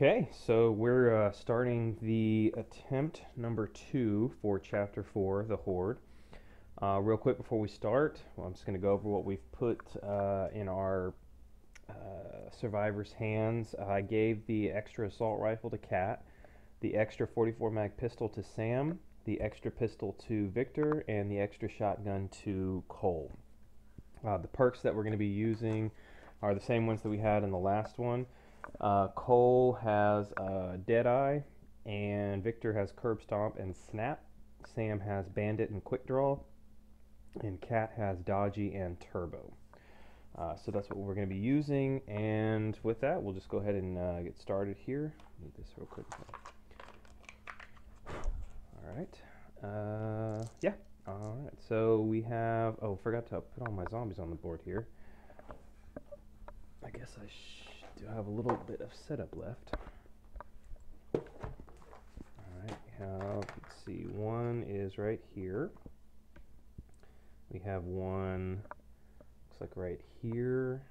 Okay, so we're uh, starting the attempt number two for chapter four, the Horde. Uh, real quick before we start, well, I'm just going to go over what we've put uh, in our uh, survivor's hands. I gave the extra assault rifle to Kat, the extra 44 mag pistol to Sam, the extra pistol to Victor, and the extra shotgun to Cole. Uh, the perks that we're going to be using are the same ones that we had in the last one. Uh, Cole has uh, Deadeye, and Victor has Curb Stomp and Snap. Sam has Bandit and Quick Draw, and Kat has Dodgy and Turbo. Uh, so that's what we're going to be using, and with that, we'll just go ahead and uh, get started here. Need this real quick. All right. Uh, yeah. All right. So we have. Oh, forgot to put all my zombies on the board here. I guess I do have a little bit of setup left. Alright, we have, let's see, one is right here. We have one, looks like right here.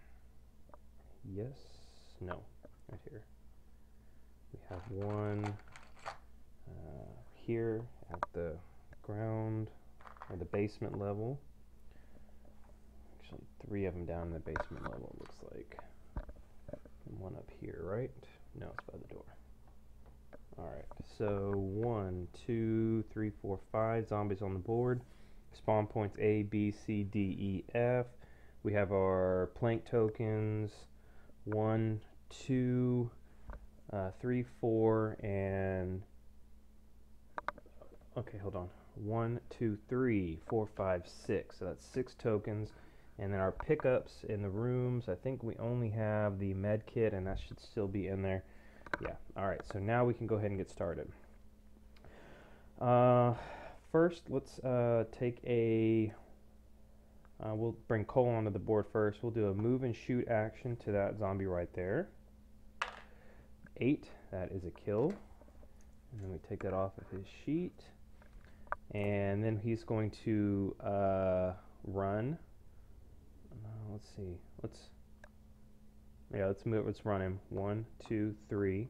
Yes, no, right here. We have one uh, here at the ground or the basement level. Actually, three of them down in the basement level, looks like one up here, right? No, it's by the door. Alright, so one, two, three, four, five zombies on the board. Spawn points A, B, C, D, E, F. We have our plank tokens. One, two, uh, three, four, and... Okay, hold on. One, two, three, four, five, six. So that's six tokens. And then our pickups in the rooms, I think we only have the med kit and that should still be in there. Yeah, all right, so now we can go ahead and get started. Uh, first, let's uh, take a, uh, we'll bring Cole onto the board first. We'll do a move and shoot action to that zombie right there. Eight, that is a kill. And then we take that off of his sheet. And then he's going to uh, run let's see. Let's yeah, let's move. Let's run him. One, two, three,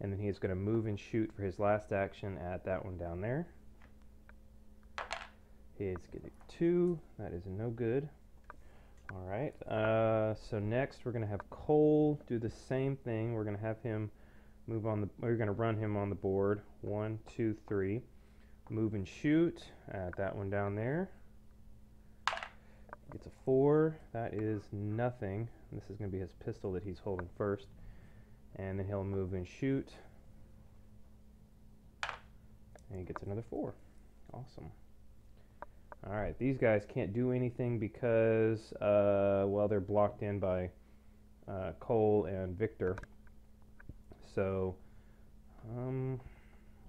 and then he's going to move and shoot for his last action at that one down there. He's getting two. That is no good. All right. Uh, so next we're going to have Cole do the same thing. We're going to have him move on the. We're going to run him on the board. One, two, three. Move and shoot at that one down there. Gets a four. That is nothing. This is going to be his pistol that he's holding first. And then he'll move and shoot. And he gets another four. Awesome. Alright, these guys can't do anything because, uh, well, they're blocked in by uh, Cole and Victor. So, um,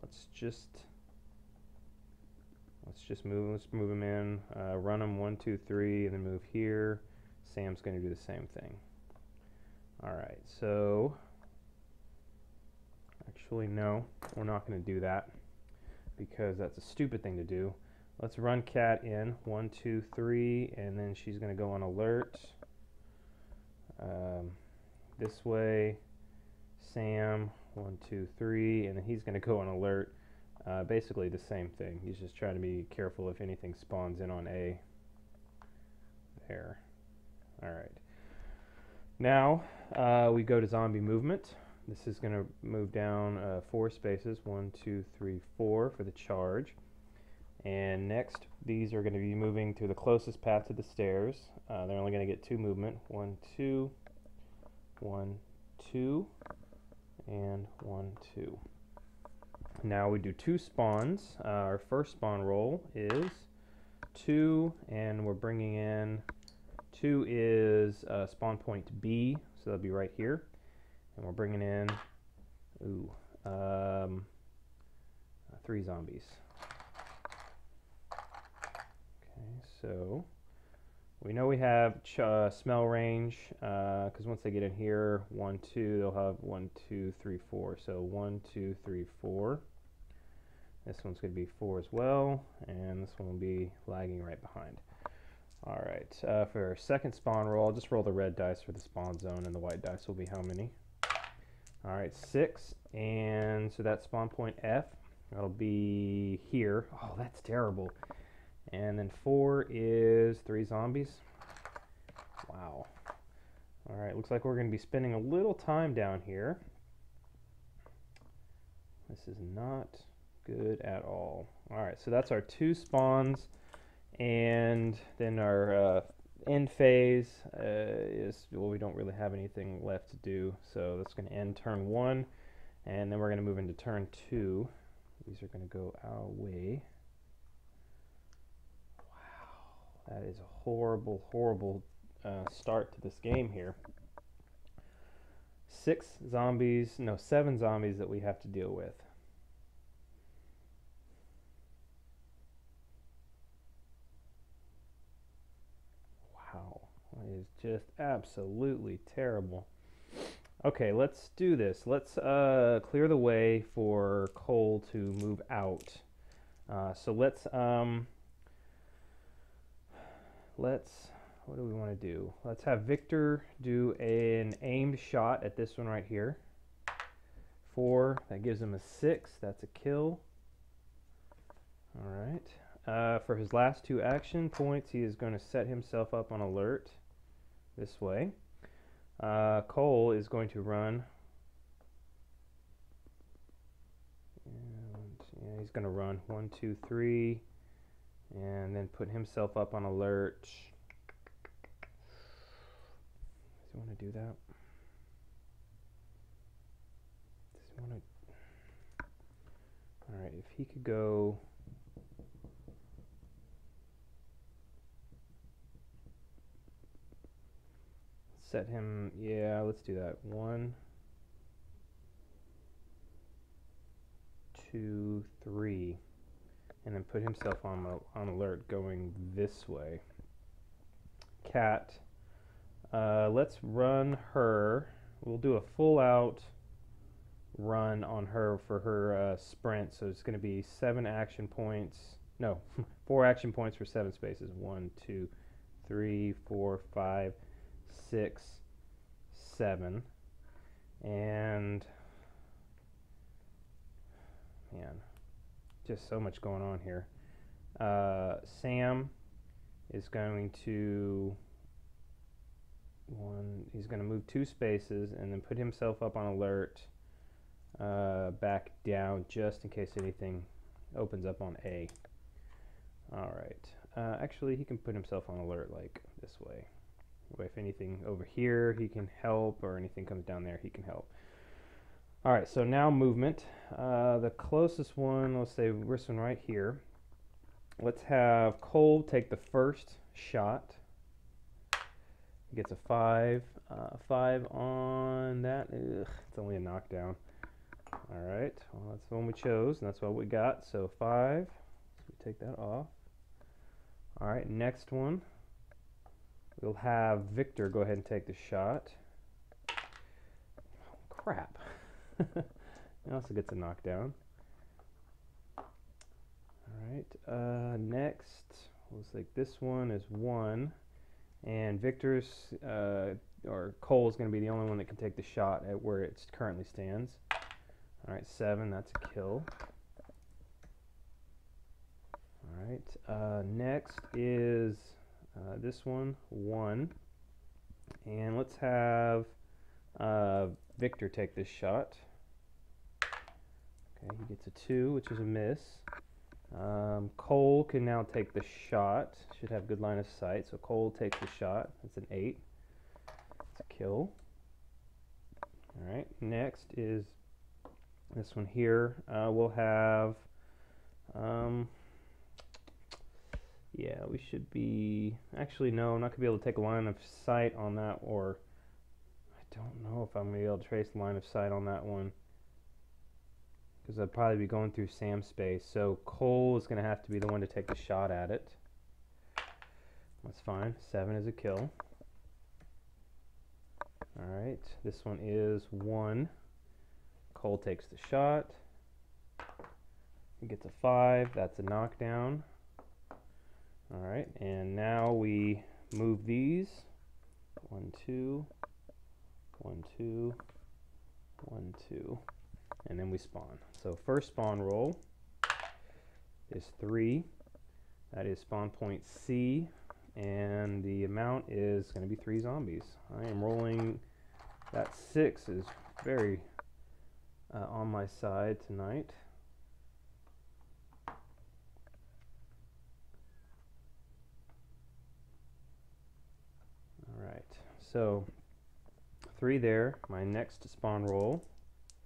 let's just Let's just move, let's move them in, uh, run them one, two, three, and then move here. Sam's going to do the same thing. All right, so actually, no, we're not going to do that because that's a stupid thing to do. Let's run Kat in, one, two, three, and then she's going to go on alert. Um, this way, Sam, one, two, three, and then he's going to go on alert. Uh, basically the same thing. He's just trying to be careful if anything spawns in on A. There. Alright. Now uh, we go to zombie movement. This is going to move down uh, four spaces. One, two, three, four for the charge. And next, these are going to be moving to the closest path to the stairs. Uh, they're only going to get two movement. One, two, one, two, and one, two. Now we do two spawns. Uh, our first spawn roll is two, and we're bringing in two is uh, spawn point B, so that'll be right here. And we're bringing in, ooh, um, three zombies. Okay, so we know we have uh, smell range because uh, once they get in here, one, two, they'll have one, two, three, four. So one, two, three, four. This one's going to be 4 as well, and this one will be lagging right behind. Alright, uh, for our second spawn roll, I'll just roll the red dice for the spawn zone, and the white dice will be how many? All right, six, and so that spawn point F, that'll be here. Oh, that's terrible. And then four is three zombies. Wow. All right, looks like we're going to be spending a little time down here. This is not good at all. All right, so that's our two spawns, and then our uh, end phase uh, is, well, we don't really have anything left to do, so that's going to end turn one, and then we're going to move into turn two. These are going to go our way. Wow, that is a horrible, horrible uh, start to this game here. Six zombies, no, seven zombies that we have to deal with. Is just absolutely terrible. Okay, let's do this. Let's uh, clear the way for Cole to move out. Uh, so let's um, let's what do we want to do? Let's have Victor do an aimed shot at this one right here. Four, that gives him a six. That's a kill. All right. Uh, for his last two action points, he is going to set himself up on alert this way. Uh, Cole is going to run. And, yeah, he's going to run one, two, three, and then put himself up on alert. Does he want to do that? Does he want to? All right, if he could go set him, yeah, let's do that. One, two, three, and then put himself on, on alert going this way. Kat, uh, let's run her. We'll do a full out run on her for her uh, sprint. So it's going to be seven action points. No, four action points for seven spaces. One, two, three, four, five, six, seven, and man, just so much going on here. Uh, Sam is going to one. He's going to move two spaces and then put himself up on alert. Uh, back down just in case anything opens up on A. All right. Uh, actually, he can put himself on alert like this way if anything over here he can help or anything comes down there he can help. All right so now movement. Uh, the closest one let's say this one right here. Let's have Cole take the first shot. He gets a five. Uh, five on that. Ugh, it's only a knockdown. All right well that's the one we chose and that's what we got. So five. So we take that off. All right next one We'll have Victor go ahead and take the shot. Oh, crap. he also gets a knockdown. Alright, uh, next, looks like this one is one. And Victor's, uh, or Cole's going to be the only one that can take the shot at where it currently stands. Alright, seven, that's a kill. Alright, uh, next is uh, this one, one. And let's have uh, Victor take this shot. Okay, he gets a two, which is a miss. Um, Cole can now take the shot. Should have good line of sight. So Cole takes the shot. That's an eight. It's a kill. All right. Next is this one here. Uh, we'll have um, yeah, we should be... Actually, no, I'm not going to be able to take a line of sight on that, or... I don't know if I'm to be able to trace the line of sight on that one. Because I'd probably be going through Sam's space. So Cole is going to have to be the one to take the shot at it. That's fine. Seven is a kill. Alright, this one is one. Cole takes the shot. He gets a five. That's a knockdown. All right, and now we move these. One, two, one, two, One, two, and then we spawn. So first spawn roll is three. That is spawn point C, and the amount is going to be three zombies. I am rolling. That six is very uh, on my side tonight. All right, so three there. My next spawn roll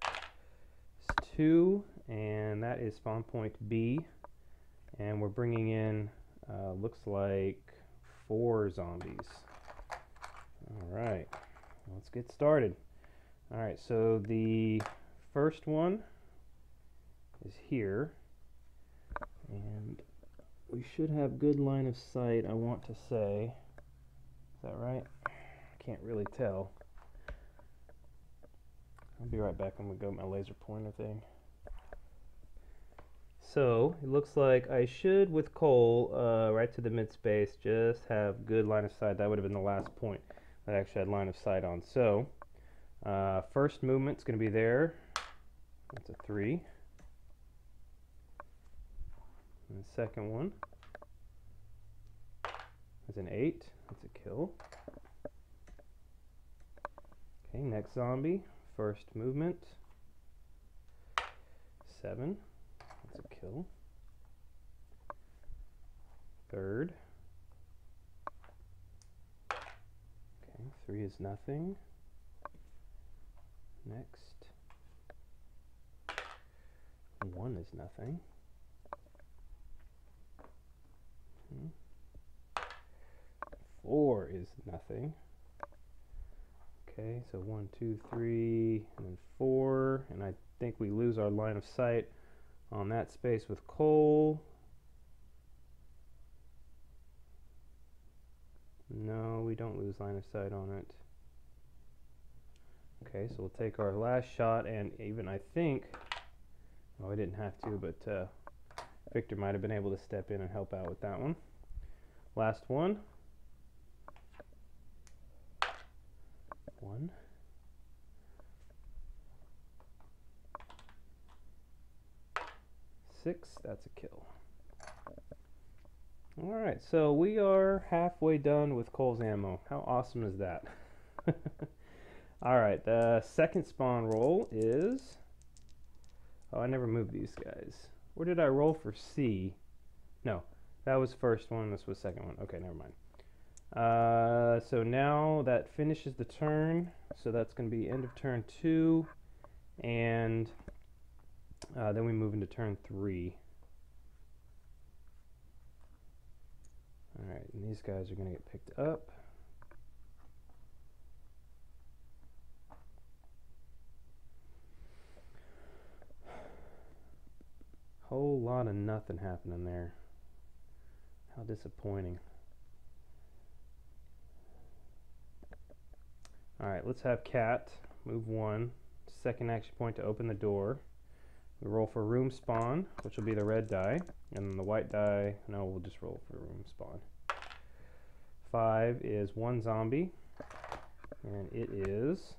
is two, and that is spawn point B. And we're bringing in, uh, looks like four zombies. All right, let's get started. All right, so the first one is here, and we should have good line of sight, I want to say. Is that right? Can't really tell. I'll be right back. I'm going to go with my laser pointer thing. So it looks like I should, with Cole, uh, right to the mid space, just have good line of sight. That would have been the last point that I actually had line of sight on. So uh, first movement's going to be there. That's a three. And the second one is an eight. That's a kill. Okay, next zombie. First movement. Seven. That's a kill. Third. Okay, three is nothing. Next. One is nothing. Hmm. Four is nothing. Okay, so one, two, three, and then four, and I think we lose our line of sight on that space with Cole. No, we don't lose line of sight on it. Okay, so we'll take our last shot, and even I think, well, I didn't have to, but uh, Victor might have been able to step in and help out with that one. Last one. One. Six, that's a kill. Alright, so we are halfway done with Cole's ammo. How awesome is that? Alright, the second spawn roll is... Oh, I never moved these guys. Where did I roll for C? No, that was first one, this was second one. Okay, never mind. Uh, so now that finishes the turn. So that's going to be end of turn two. And uh, then we move into turn three. Alright, and these guys are going to get picked up. Whole lot of nothing happening there. How disappointing. Alright, let's have Kat. Move one. Second action point to open the door. We roll for room spawn, which will be the red die. And the white die, no, we'll just roll for room spawn. Five is one zombie. And it is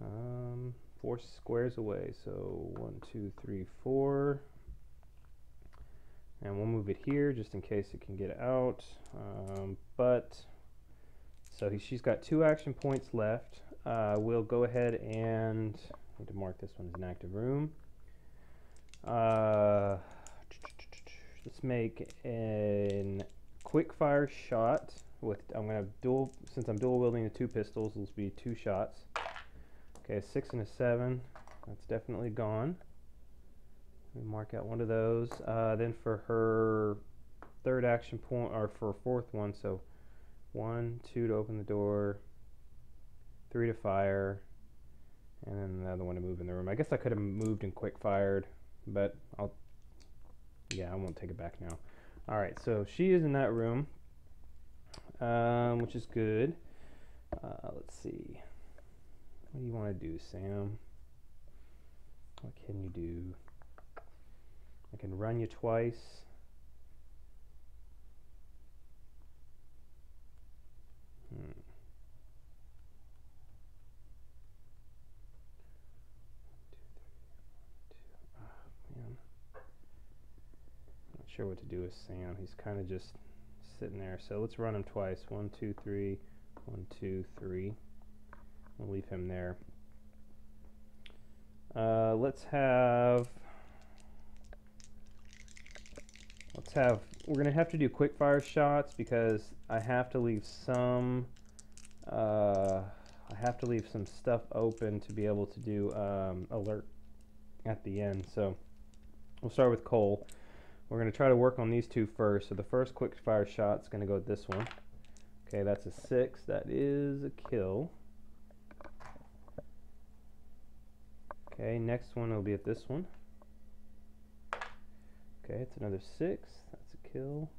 um, four squares away. So one, two, three, four. And we'll move it here just in case it can get out. Um, but, so he, she's got two action points left. Uh, we'll go ahead and, need to mark this one as an active room. Uh, let's make a quick fire shot with, I'm to dual, since I'm dual wielding the two pistols, this will be two shots. Okay, a six and a seven, that's definitely gone. We mark out one of those. Uh, then for her third action point, or for fourth one, so one, two to open the door, three to fire, and then the other one to move in the room. I guess I could have moved and quick fired, but I'll, yeah, I won't take it back now. All right, so she is in that room, um, which is good. Uh, let's see. What do you want to do, Sam? What can you do? I can run you twice. Sure what to do with Sam. He's kind of just sitting there. So let's run him twice. One, two, three. One, two, three. We'll leave him there. Uh, let's have. Let's have. We're gonna have to do quick fire shots because I have to leave some. Uh, I have to leave some stuff open to be able to do um, alert at the end. So we'll start with Cole. We're going to try to work on these two first. So the first quick fire shot is going to go with this one. Okay, that's a six. That is a kill. Okay, next one will be at this one. Okay, it's another six. That's a kill.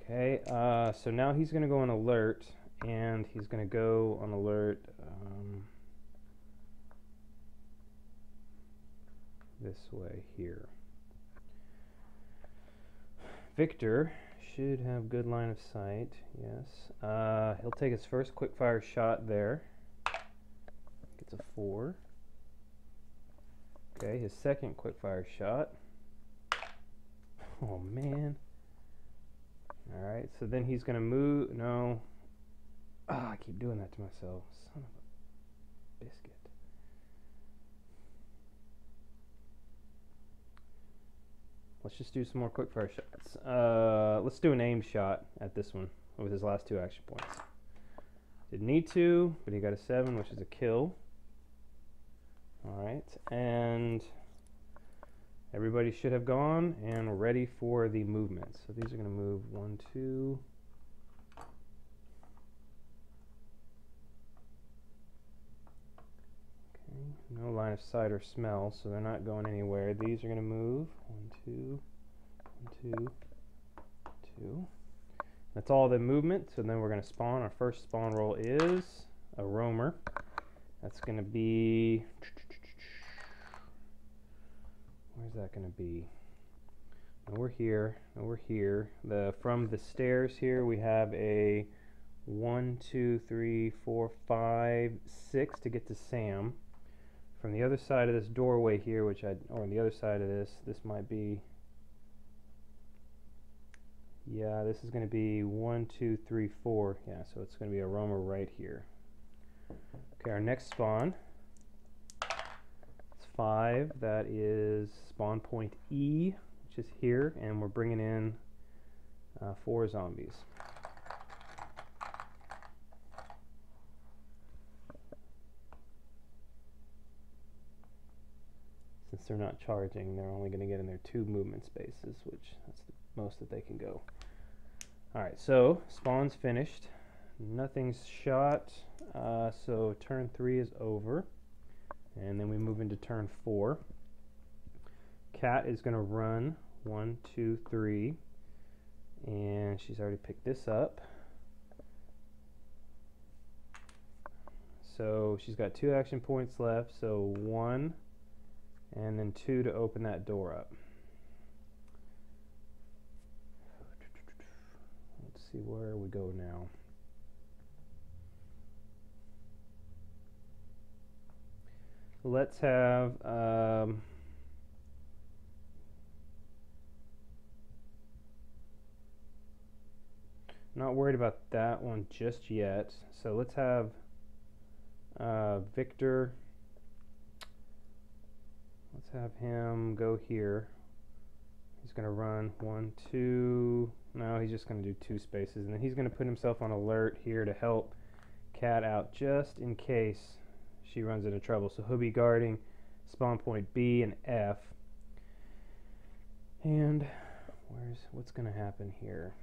Okay, uh, so now he's going to go on alert, and he's going to go on alert um, this way here. Victor should have good line of sight, yes. Uh, he'll take his first quick fire shot there. Gets a four. Okay, his second quick fire shot. Oh man. Alright, so then he's going to move. No. Ah, I keep doing that to myself. Son of a biscuit. Let's just do some more quick fire shots. Uh, let's do an aim shot at this one with his last two action points. Didn't need to, but he got a 7, which is a kill. Alright, and everybody should have gone and ready for the movement. So these are going to move 1, 2, no line of sight or smell, so they're not going anywhere. These are going to move. One, two, one, two, two. That's all the movement, so then we're going to spawn. Our first spawn roll is a roamer. That's going to be... Where's that going to be? And we're here, and we're here. The From the stairs here, we have a one, two, three, four, five, six to get to Sam from the other side of this doorway here, which I, or on the other side of this, this might be, yeah, this is going to be one, two, three, four. Yeah, so it's going to be a right here. Okay, our next spawn, it's five. That is spawn point E, which is here, and we're bringing in uh, four zombies. Since they're not charging, they're only going to get in their two movement spaces, which that's the most that they can go. Alright, so spawn's finished. Nothing's shot, uh, so turn three is over. And then we move into turn four. Kat is going to run one, two, three, and she's already picked this up. So she's got two action points left, so one, and then two to open that door up. Let's see where we go now. Let's have um, not worried about that one just yet. So let's have uh, Victor let's have him go here. He's going to run one, two, no, he's just going to do two spaces. And then he's going to put himself on alert here to help Kat out just in case she runs into trouble. So he'll be guarding spawn point B and F. And where's what's going to happen here?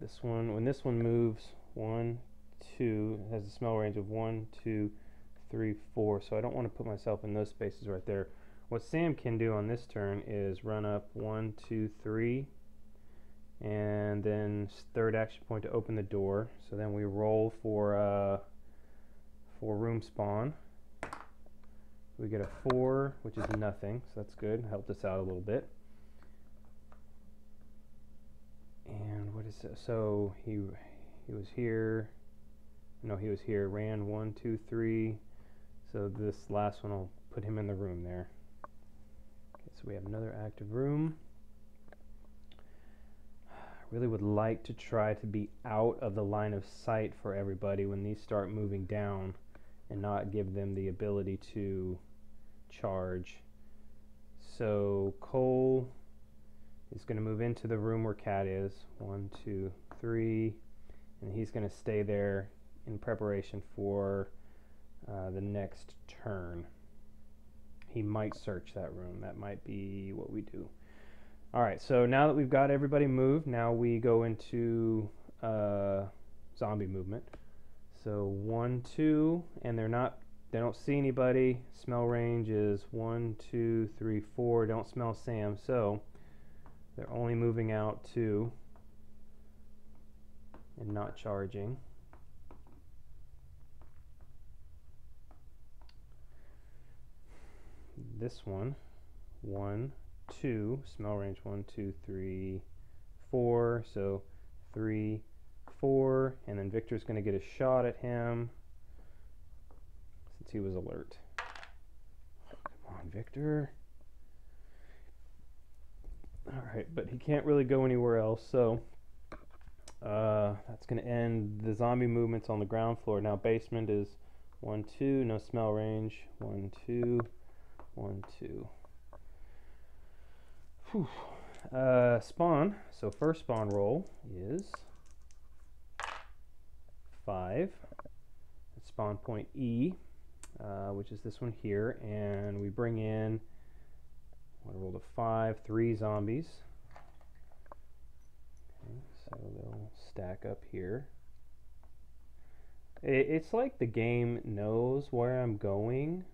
This one, when this one moves, one, two, has a smell range of one, two, three, four. So I don't want to put myself in those spaces right there. What Sam can do on this turn is run up one, two, three, and then third action point to open the door. So then we roll for uh, for room spawn. We get a four, which is nothing, so that's good. Helped us out a little bit. And what is? So he he was here. No, he was here. Ran one, two, three. So this last one will put him in the room there. Okay, so we have another active room. I really would like to try to be out of the line of sight for everybody when these start moving down and not give them the ability to charge. So Cole is going to move into the room where Kat is. One, two, three. And he's going to stay there in preparation for uh, the next turn. He might search that room. That might be what we do. All right, so now that we've got everybody moved, now we go into uh, zombie movement. So one, two, and they're not, they don't see anybody. Smell range is one, two, three, four. Don't smell Sam. So they're only moving out two and not charging. This one, one, two, smell range one, two, three, four. So three, four, and then Victor's going to get a shot at him since he was alert. Come on, Victor. All right, but he can't really go anywhere else, so uh, that's going to end the zombie movements on the ground floor. Now basement is one, two, no smell range. One, two, one, two. Whew. Uh, spawn. So first spawn roll is five. spawn point E, uh, which is this one here, and we bring in I rolled a five, three zombies. So they'll stack up here. It, it's like the game knows where I'm going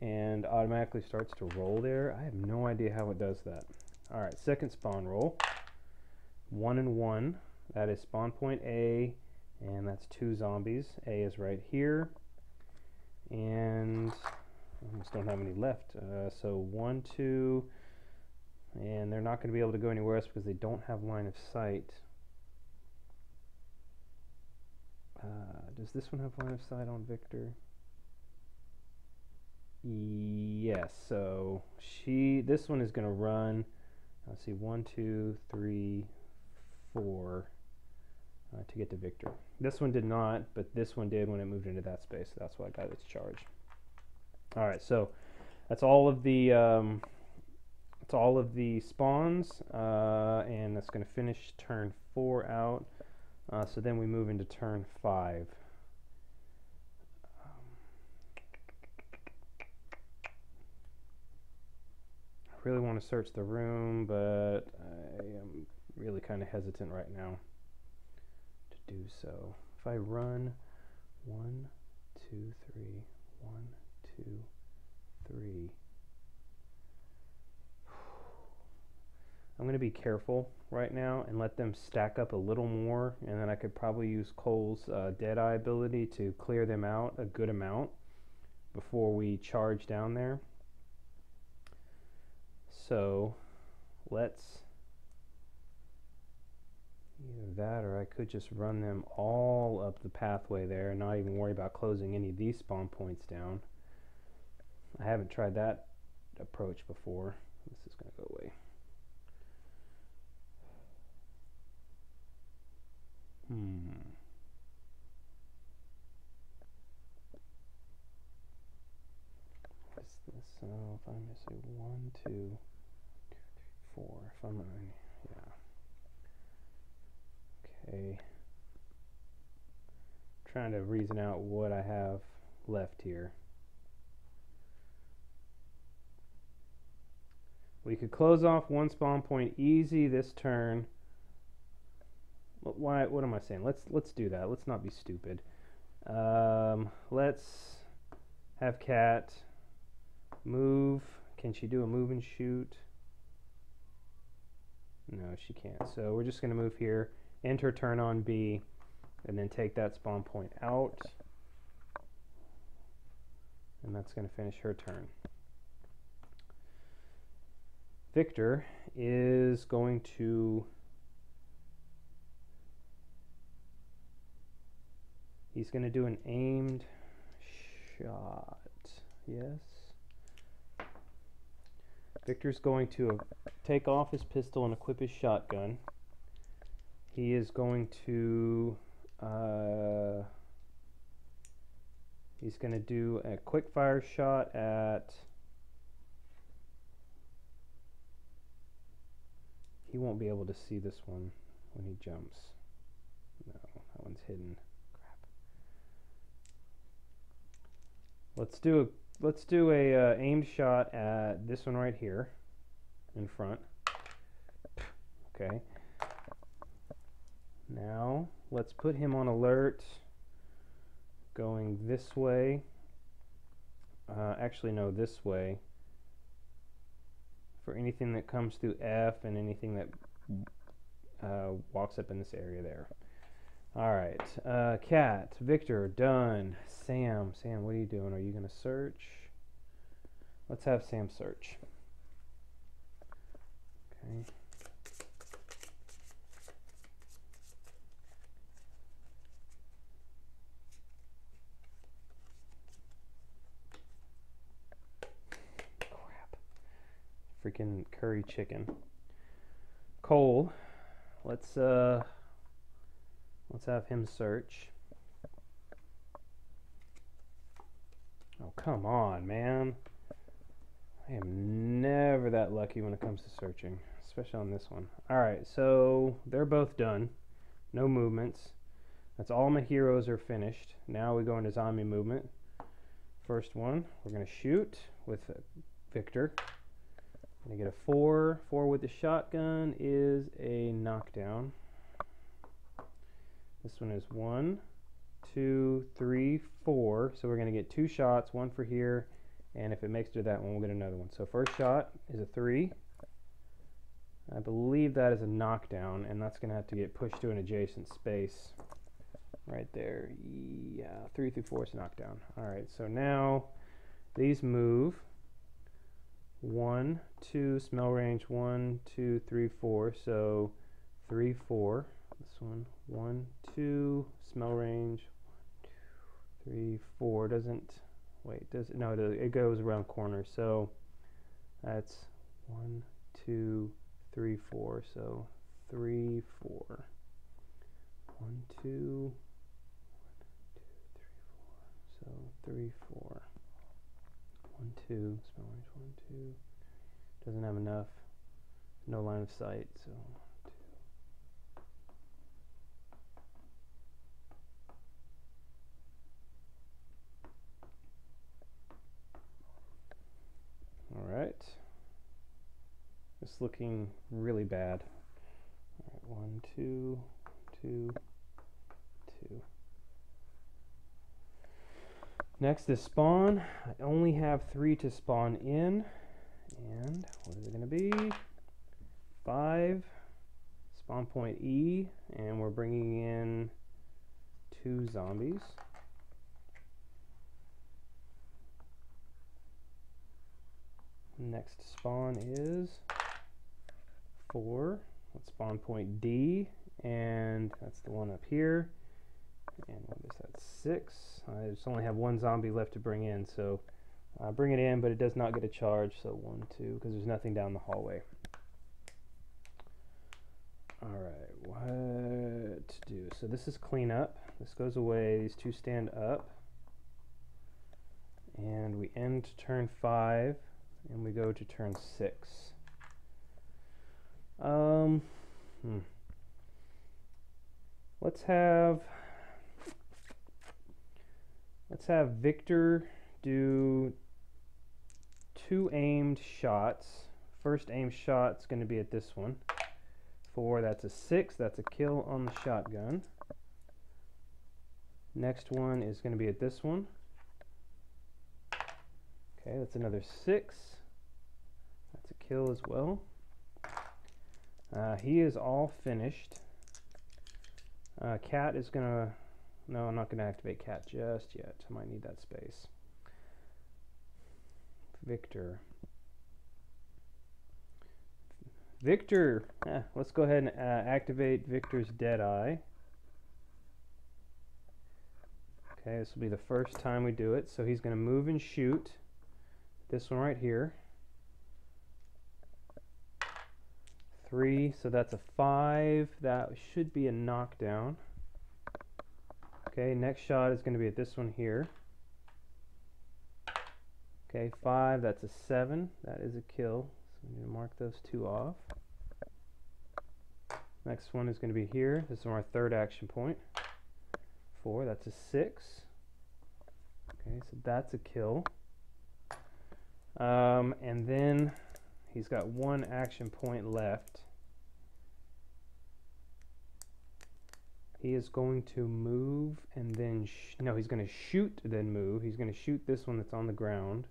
and automatically starts to roll there. I have no idea how it does that. All right, second spawn roll. One and one. That is spawn point A, and that's two zombies. A is right here. And almost don't have any left. Uh, so one, two, and they're not going to be able to go anywhere else because they don't have line of sight. Uh, does this one have line of sight on Victor? Yes, so she, this one is going to run, let's see, one, two, three, four uh, to get to Victor. This one did not, but this one did when it moved into that space. That's why I got its charge. All right, so that's all of the um, that's all of the spawns, uh, and that's going to finish turn four out. Uh, so then we move into turn five. Really want to search the room, but I am really kind of hesitant right now to do so. If I run one, two, three, one, two, three. I'm going to be careful right now and let them stack up a little more and then I could probably use Cole's uh, Deadeye ability to clear them out a good amount before we charge down there. So let's either that or I could just run them all up the pathway there and not even worry about closing any of these spawn points down. I haven't tried that approach before. This is going to go away. Hmm. What's this? So if I'm missing one, two, four. If I'm on, yeah. Okay. Trying to reason out what I have left here. We could close off one spawn point easy this turn. Why? What am I saying? Let's let's do that. Let's not be stupid. Um, let's have Kat move. Can she do a move and shoot? No, she can't. So we're just going to move here, enter turn on B, and then take that spawn point out. And that's going to finish her turn. Victor is going to he's going to do an aimed shot. Yes. Victor's going to uh, take off his pistol and equip his shotgun. He is going to. Uh, he's going to do a quick fire shot at. He won't be able to see this one when he jumps. No, that one's hidden. Crap. Let's do a let's do a uh, aimed shot at this one right here in front. Okay. Now let's put him on alert going this way. Uh, actually, no, this way. For anything that comes through F and anything that uh, walks up in this area there. All right, uh, Kat, Victor, done. Sam, Sam, what are you doing? Are you going to search? Let's have Sam search. Okay. Crap. Freaking curry chicken. Cole, let's uh let's have him search. Oh, come on, man. I am never that lucky when it comes to searching, especially on this one. Alright, so they're both done. No movements. That's all my heroes are finished. Now we go into zombie movement. First one, we're going to shoot with Victor. I'm going to get a 4. 4 with the shotgun is a knockdown. This one is 1, 2, 3, 4. So we're going to get two shots, one for here and if it makes it to that one, we'll get another one. So first shot is a three. I believe that is a knockdown, and that's going to have to get pushed to an adjacent space right there. Yeah, three through four is knockdown. All right, so now these move. One, two, smell range, one, two, three, four. So three, four. This one, one, two, smell range, one, two, three, four. Doesn't wait, does it, no, it goes around corners. So that's one, two, three, four. So three, four. One, two. So three, four. One, two, smell range, one, two. Doesn't have enough. No line of sight, so Alright. It's looking really bad. Alright, one, two, two, two. Next is spawn. I only have three to spawn in. And what is it going to be? Five. Spawn point E. And we're bringing in two zombies. Next spawn is 4. Let's spawn point D, and that's the one up here. And what is that, 6? I just only have one zombie left to bring in, so I bring it in, but it does not get a charge, so 1, 2, because there's nothing down the hallway. Alright, what to do? So this is clean up. This goes away. These two stand up. And we end turn 5 and we go to turn six. Um, hmm. Let's have let's have Victor do two aimed shots. First aimed shot's going to be at this one. Four, that's a six. That's a kill on the shotgun. Next one is going to be at this one. Okay, that's another six kill as well. Uh, he is all finished. Uh, Kat is gonna, no, I'm not gonna activate Kat just yet. I might need that space. Victor. Victor, eh, let's go ahead and uh, activate Victor's Deadeye. Okay, this will be the first time we do it. So he's going to move and shoot this one right here. Three, so that's a five. That should be a knockdown. Okay, next shot is going to be at this one here. Okay, five, that's a seven. That is a kill. So we need to mark those two off. Next one is going to be here. This is our third action point. Four, that's a six. Okay, so that's a kill. Um, and then he's got one action point left. He is going to move and then, no, he's going to shoot, then move. He's going to shoot this one that's on the ground.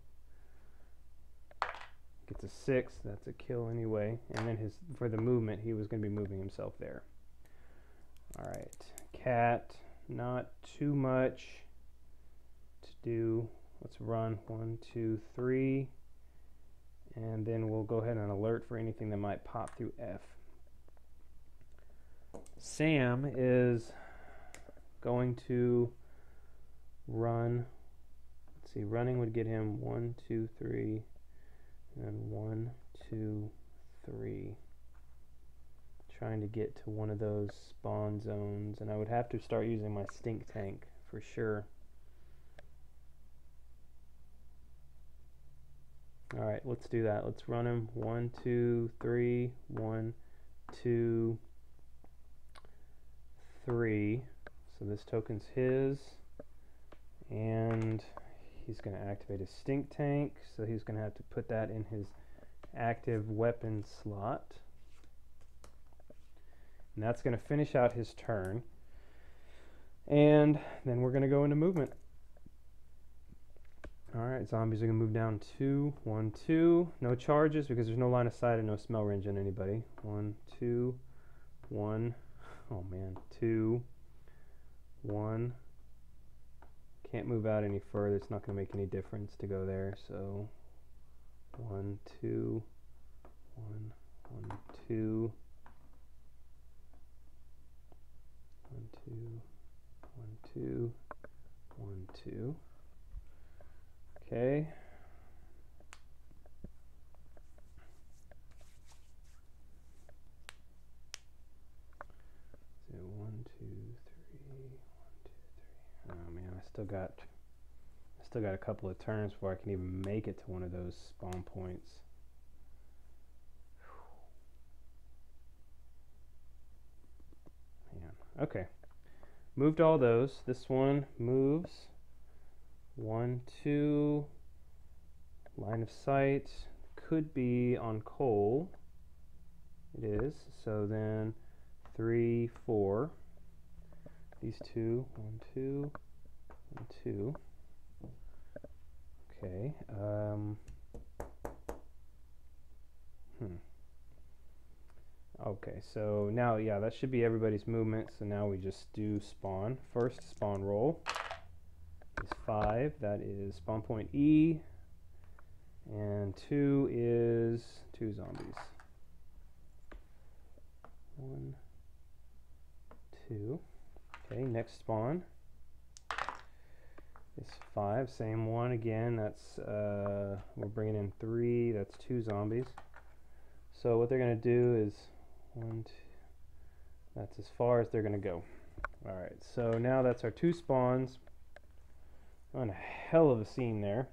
Gets a six, that's a kill anyway. And then his for the movement, he was going to be moving himself there. All right, Kat, not too much to do. Let's run one, two, three, and then we'll go ahead and alert for anything that might pop through F. Sam is going to run. Let's see, running would get him one, two, three, and one, two, three. Trying to get to one of those spawn zones, and I would have to start using my stink tank for sure. All right, let's do that. Let's run him. One, two, three, one, two, three. So this token's his. And he's going to activate his stink tank. So he's going to have to put that in his active weapon slot. And that's going to finish out his turn. And then we're going to go into movement. All right, zombies are gonna move down two, one, two. No charges because there's no line of sight and no smell range on anybody. One, two, one. Oh man, two, one. Can't move out any further. It's not gonna make any difference to go there. So one, two, one, one, two, one, two, one, two, one, two. Okay. So one, two, three, one, two, three. Oh man, I still got I still got a couple of turns before I can even make it to one of those spawn points. Man. Okay. Moved all those. This one moves. One, two, line of sight could be on Cole. It is. So then three, four. These two, one, two, one, two. Okay. Um, hmm. Okay, so now, yeah, that should be everybody's movement. So now we just do spawn. First spawn roll is 5. That is spawn point E. And 2 is 2 zombies. 1, 2. Okay, next spawn is 5. Same one again. That's uh, We're bringing in 3. That's 2 zombies. So what they're going to do is 1, 2. That's as far as they're going to go. Alright, so now that's our two spawns on a hell of a scene there.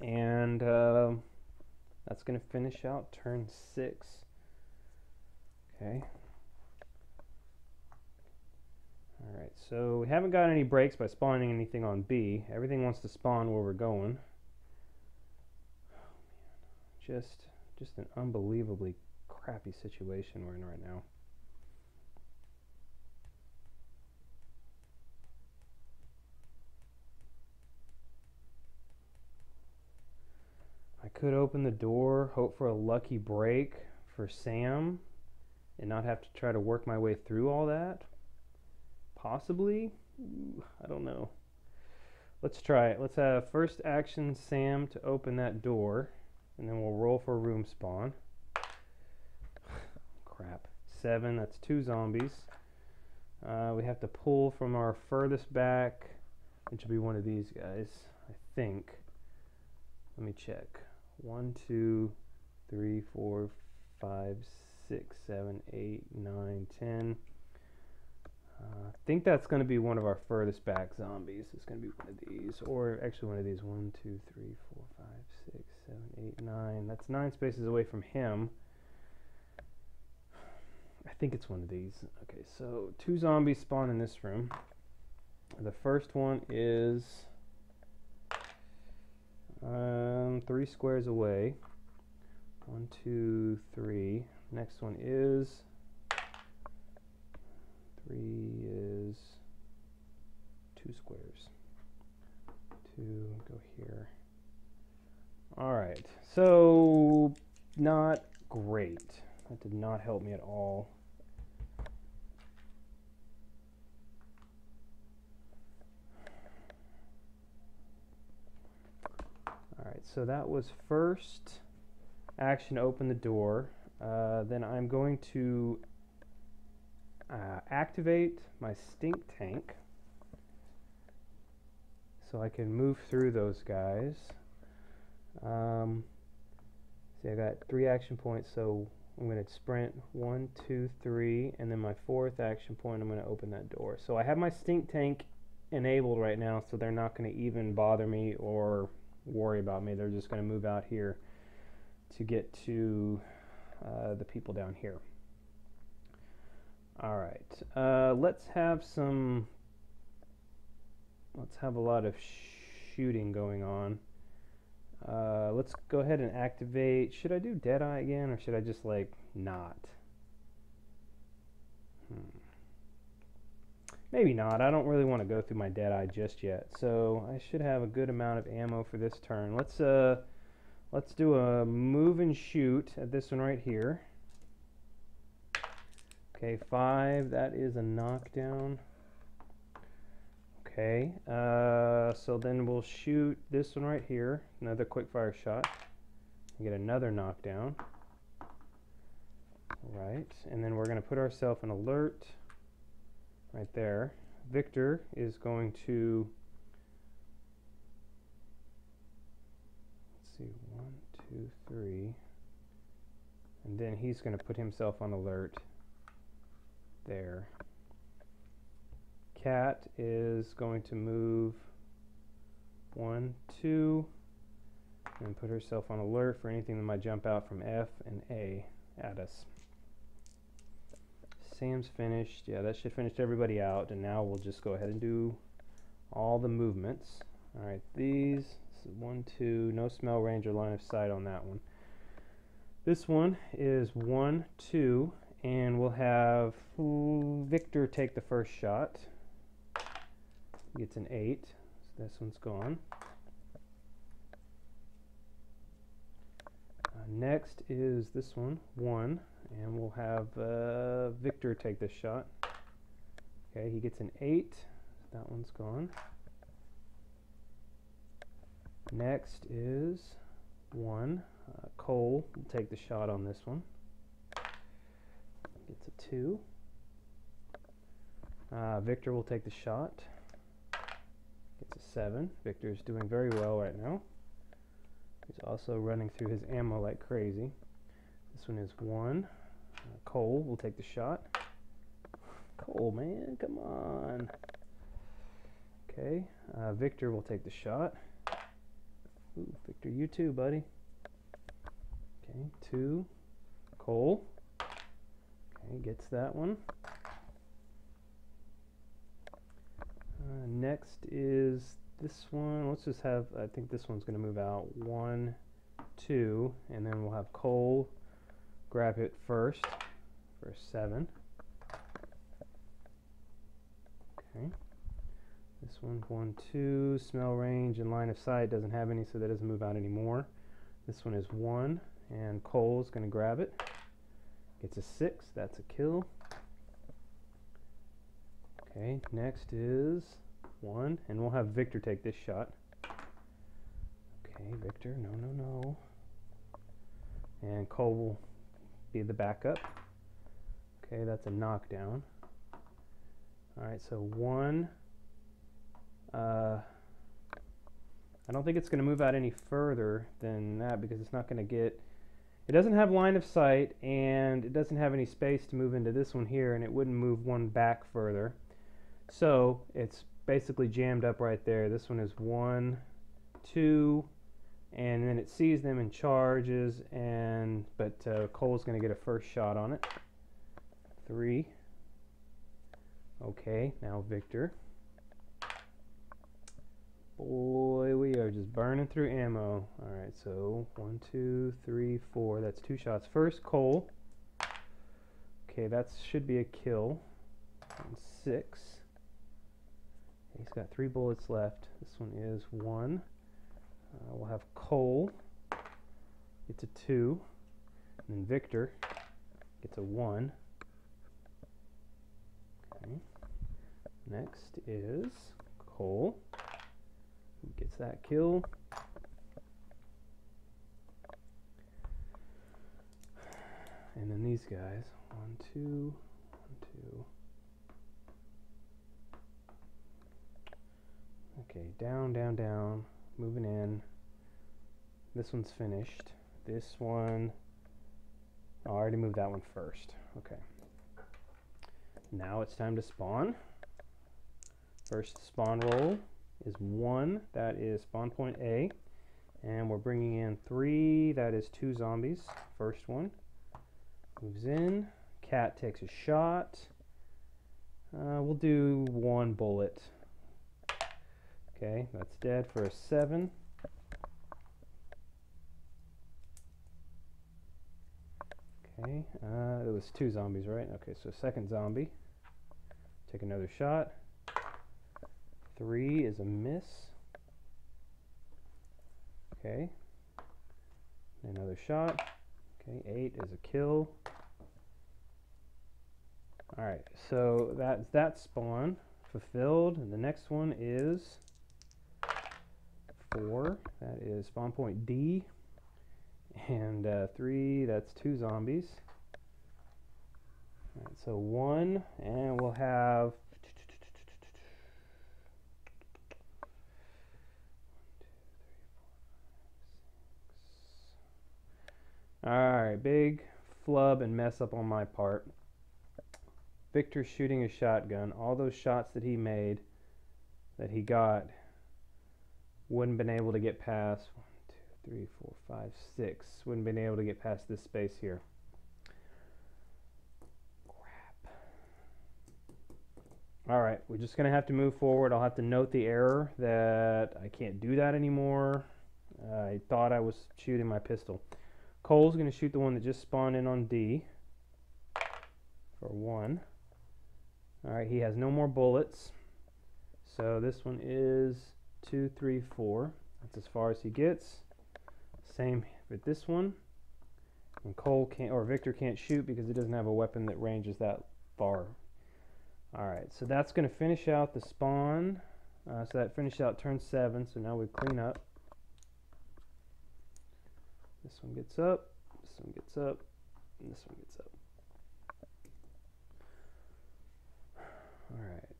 And uh, that's going to finish out turn six. Okay. Alright, so we haven't got any breaks by spawning anything on B. Everything wants to spawn where we're going. Just, just an unbelievably crappy situation we're in right now. Could open the door, hope for a lucky break for Sam, and not have to try to work my way through all that. Possibly? I don't know. Let's try it. Let's have first action Sam to open that door, and then we'll roll for room spawn. Crap. Seven, that's two zombies. Uh, we have to pull from our furthest back, which will be one of these guys, I think. Let me check one, two, three, four, five, six, seven, eight, nine, ten. Uh, I think that's going to be one of our furthest back zombies. It's going to be one of these, or actually one of these. One, two, three, four, five, six, seven, eight, nine. That's nine spaces away from him. I think it's one of these. Okay, so two zombies spawn in this room. The first one is um, three squares away. One, two, three. Next one is three is two squares. Two, go here. All right, so not great. That did not help me at all. So that was first action open the door. Uh, then I'm going to uh, activate my stink tank so I can move through those guys. Um, see, I got three action points, so I'm going to sprint one, two, three, and then my fourth action point, I'm going to open that door. So I have my stink tank enabled right now, so they're not going to even bother me or worry about me. They're just going to move out here to get to uh, the people down here. All right, uh, let's have some, let's have a lot of shooting going on. Uh, let's go ahead and activate, should I do Deadeye again or should I just like not? Hmm. Maybe not, I don't really want to go through my Deadeye just yet. So I should have a good amount of ammo for this turn. Let's, uh, let's do a move and shoot at this one right here. Okay, five, that is a knockdown. Okay, uh, so then we'll shoot this one right here, another quick fire shot. Get another knockdown. Right, and then we're going to put ourselves in alert right there. Victor is going to, let's see, one, two, three, and then he's going to put himself on alert there. Kat is going to move one, two, and put herself on alert for anything that might jump out from F and A at us. Sam's finished. Yeah, that should finish everybody out. And now we'll just go ahead and do all the movements. All right, these, one, two, no smell range or line of sight on that one. This one is one, two, and we'll have Victor take the first shot. He gets an 8. So this one's gone. Uh, next is this one, 1. And we'll have uh, Victor take this shot. Okay, he gets an 8. So that one's gone. Next is 1. Uh, Cole will take the shot on this one gets a 2. Uh, Victor will take the shot. Gets a 7. Victor's doing very well right now. He's also running through his ammo like crazy. This one is 1. Cole will take the shot. Cole, man, come on. Okay, uh, Victor will take the shot. Ooh, Victor, you too, buddy. Okay, 2. Cole. Okay, gets that one. Uh, next is this one. Let's just have, I think this one's going to move out. One, two, and then we'll have Cole grab it first for seven. Okay. This one, one, two, smell range and line of sight doesn't have any, so that doesn't move out anymore. This one is one, and Cole's going to grab it. Gets a six, that's a kill. Okay, next is one, and we'll have Victor take this shot. Okay, Victor, no, no, no. And Cole will be the backup. Okay, that's a knockdown. All right, so one. Uh, I don't think it's going to move out any further than that because it's not going to get It doesn't have line of sight and it doesn't have any space to move into this one here and it wouldn't move one back further. So it's basically jammed up right there. This one is one, two, and then it sees them and charges and but uh, Cole's going to get a first shot on it. Three. Okay, now Victor. Boy, we are just burning through ammo. Alright, so one, two, three, four. That's two shots. First, Cole. Okay, that should be a kill. And six. He's got three bullets left. This one is one. Uh, we'll have Cole. It's a two. And then Victor gets a one. Okay. Next is Cole gets that kill. And then these guys, one, two, one, two. Okay, down, down, down, moving in. This one's finished. This one, oh, I already moved that one first. Okay. Now it's time to spawn. First spawn roll is 1. That is spawn point A. And we're bringing in 3. That is 2 zombies. First one. Moves in. Kat takes a shot. Uh, we'll do one bullet. Okay, that's dead for a 7. Okay, uh, was two zombies, right? Okay, so second zombie. Take another shot. Three is a miss. Okay. Another shot. Okay, eight is a kill. Alright, so that's that spawn fulfilled. And the next one is four. That is spawn point D. And uh, three, that's two zombies. Alright, so one, and we'll have Alright, big flub and mess up on my part. Victor shooting a shotgun. All those shots that he made, that he got, wouldn't been able to get past one, two, three, four, five, six. Wouldn't been able to get past this space here. Crap. Alright, we're just going to have to move forward. I'll have to note the error that I can't do that anymore. Uh, I thought I was shooting my pistol. Cole's going to shoot the one that just spawned in on D for one. Alright, he has no more bullets. So this one is two, three, four. That's as far as he gets. Same with this one. And Cole can't, or Victor can't shoot because he doesn't have a weapon that ranges that far. Alright, so that's going to finish out the spawn. Uh, so that finished out turn 7, so now we clean up. This one gets up, this one gets up, and this one gets up. All right.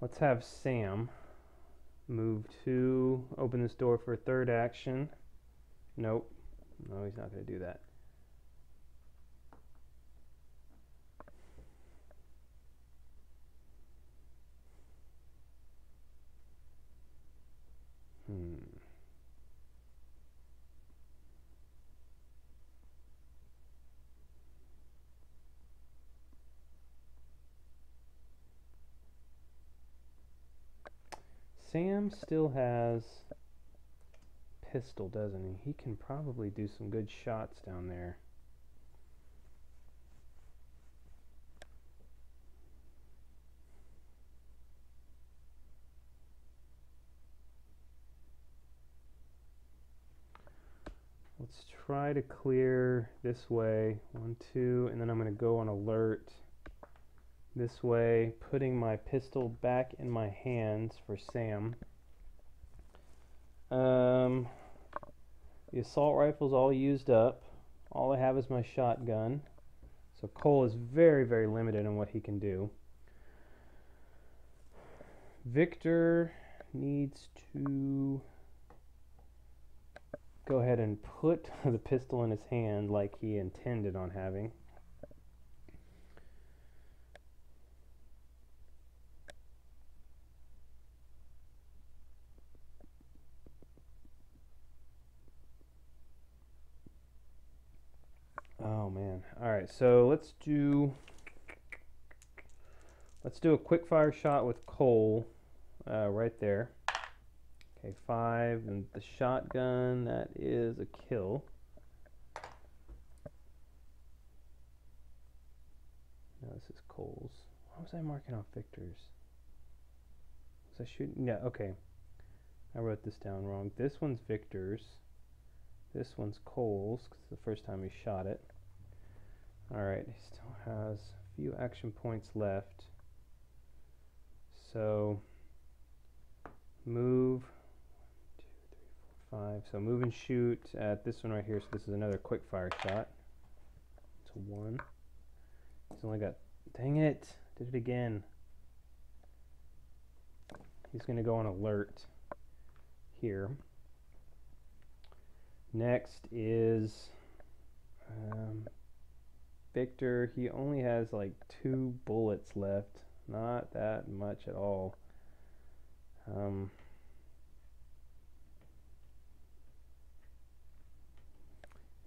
Let's have Sam move to open this door for a third action. Nope. No, he's not going to do that. Sam still has pistol, doesn't he? He can probably do some good shots down there. Let's try to clear this way. One, two, and then I'm going to go on alert this way, putting my pistol back in my hands for Sam. Um, the assault rifle's all used up. All I have is my shotgun. So Cole is very, very limited in what he can do. Victor needs to go ahead and put the pistol in his hand like he intended on having. Oh man. All right, so let's do let's do a quick fire shot with Cole uh, right there. Okay, five, and the shotgun, that is a kill. No, this is Cole's. Why was I marking off Victor's? Was I shooting? Yeah, okay. I wrote this down wrong. This one's Victor's. This one's Cole's, because the first time he shot it. Alright, he still has a few action points left. So, move five. So move and shoot at this one right here. So this is another quick fire shot. It's a one. He's only got, dang it, did it again. He's to go on alert here. Next is um, Victor. He only has like two bullets left. Not that much at all. Um,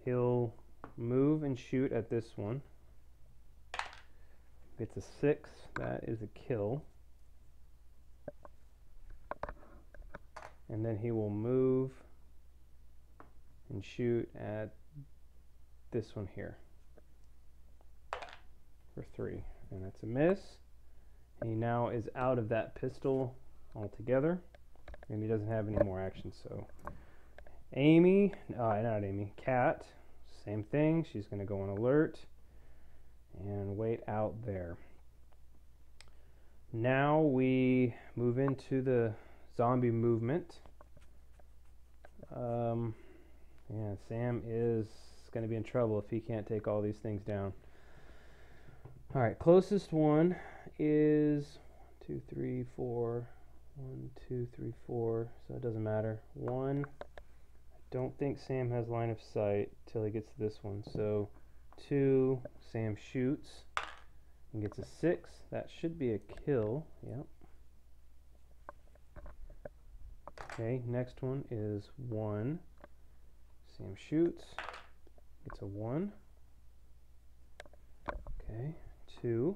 He'll move and shoot at this one. It's a six, that is a kill. And then he will move and shoot at this one here for three. And that's a miss. He now is out of that pistol altogether. And he doesn't have any more action, so Amy, uh, not Amy, Kat, same thing. She's going to go on alert and wait out there. Now we move into the zombie movement. Um, yeah, Sam is going to be in trouble if he can't take all these things down. All right, closest one is one, two, three, four. One, two, three, four. So it doesn't matter. One I don't think Sam has line of sight till he gets to this one. So two, Sam shoots and gets a six. That should be a kill. Yep. Okay, next one is one. Sam shoots, gets a one. Okay, two.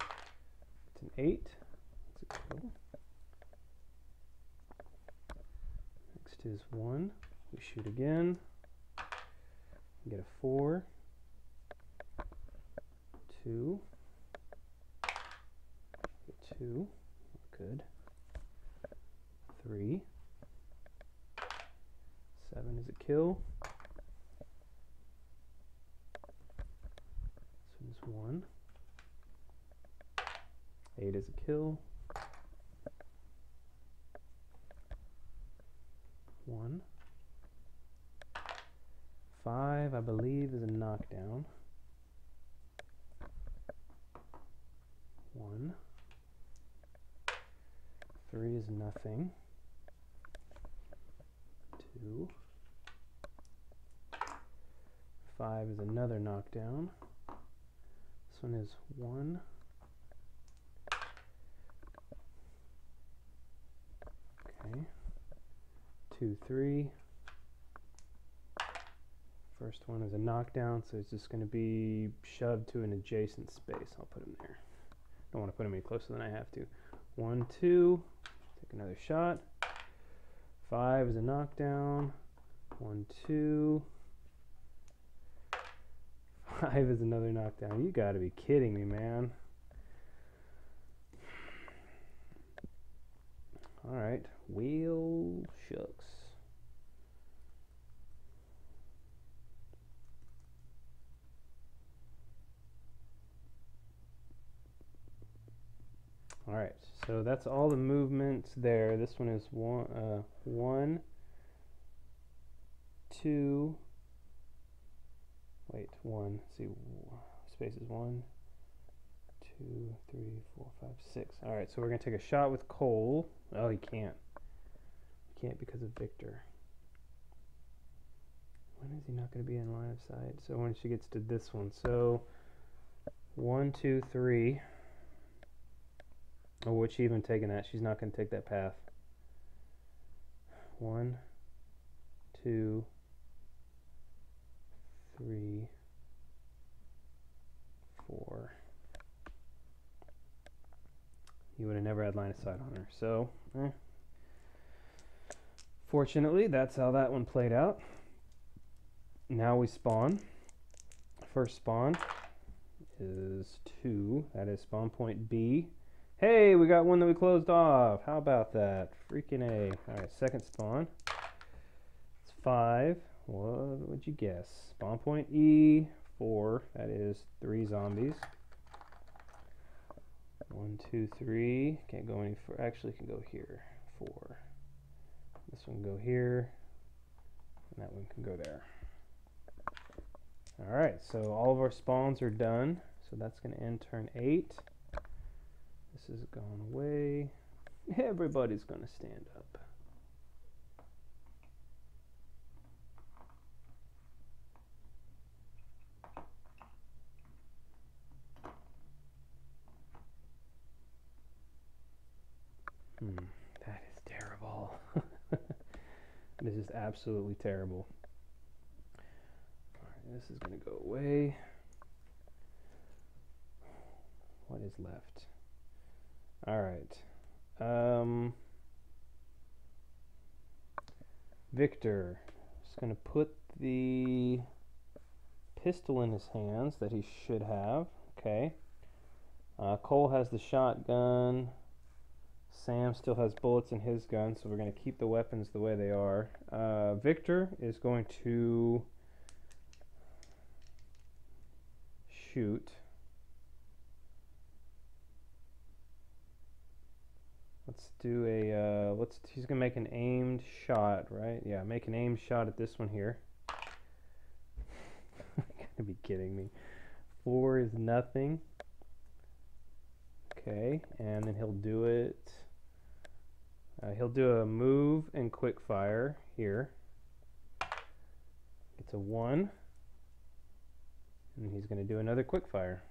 It's an eight. Kill. is 1. We shoot again. We Get a 4. 2. Get 2. Good. 3. 7 is a kill. 1. 8 is a kill. one. Five, I believe, is a knockdown. One. Three is nothing. Two. Five is another knockdown. This one is one. Okay two, three. First one is a knockdown, so it's just going to be shoved to an adjacent space. I'll put him there. Don't want to put him any closer than I have to. One, two. Take another shot. Five is a knockdown. One, two. Five is another knockdown. You got to be kidding me, man. All right. Wheel shucks. All right, so that's all the movements there. This one is one, uh, one, two. Wait. one, see, spaces one, two, three, four, five, six. All right, so we're gonna take a shot with Cole. Oh, he can't. He can't because of Victor. When is he not gonna be in line of sight? So when she gets to this one, so one, two, three. Oh, what's she even taking that? She's not gonna take that path. One, two, three, four. You would have never had line of sight on her. So, eh. fortunately, that's how that one played out. Now we spawn. First spawn is two. That is spawn point B. Hey, we got one that we closed off. How about that? Freaking A. All right, second spawn. It's five. What would you guess? Spawn point E, four. That is three zombies. One, two, three. Can't go any further. Actually, can go here. Four. This one can go here. And that one can go there. All right, so all of our spawns are done. So that's going to end turn eight. This is gone away. Everybody's going to stand up. Hmm, that is terrible. This is absolutely terrible. This is going to go away. What is left? Alright. Um, Victor is going to put the pistol in his hands that he should have. Okay. Uh, Cole has the shotgun. Sam still has bullets in his gun, so we're going to keep the weapons the way they are. Uh, Victor is going to shoot. Let's do a, uh, let's, he's going to make an aimed shot, right? Yeah, make an aimed shot at this one here. you gotta be kidding me. Four is nothing. Okay, and then he'll do it. Uh, he'll do a move and quick fire here. It's a one. And he's going to do another quick fire.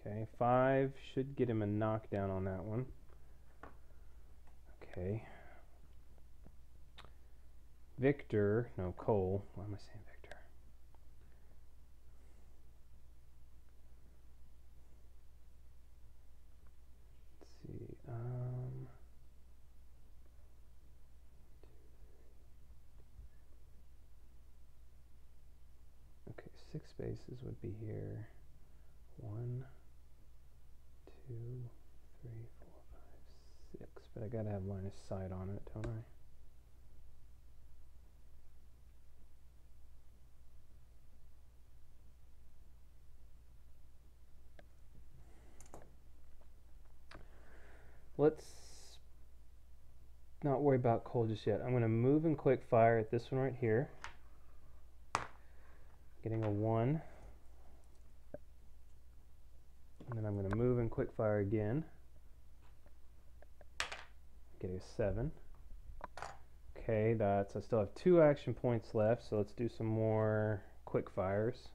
Okay, five should get him a knockdown on that one. Okay. Victor, no, Cole. Why am I saying Victor? Let's see. Um, okay, six spaces would be here. One, two, three, four, five, six. But I gotta have line of sight on it, don't I? Let's not worry about Cole just yet. I'm going to move and quick fire at this one right here. Getting a 1. And then I'm going to move and quick fire again. Getting a 7. Okay, that's I still have two action points left, so let's do some more quick fires.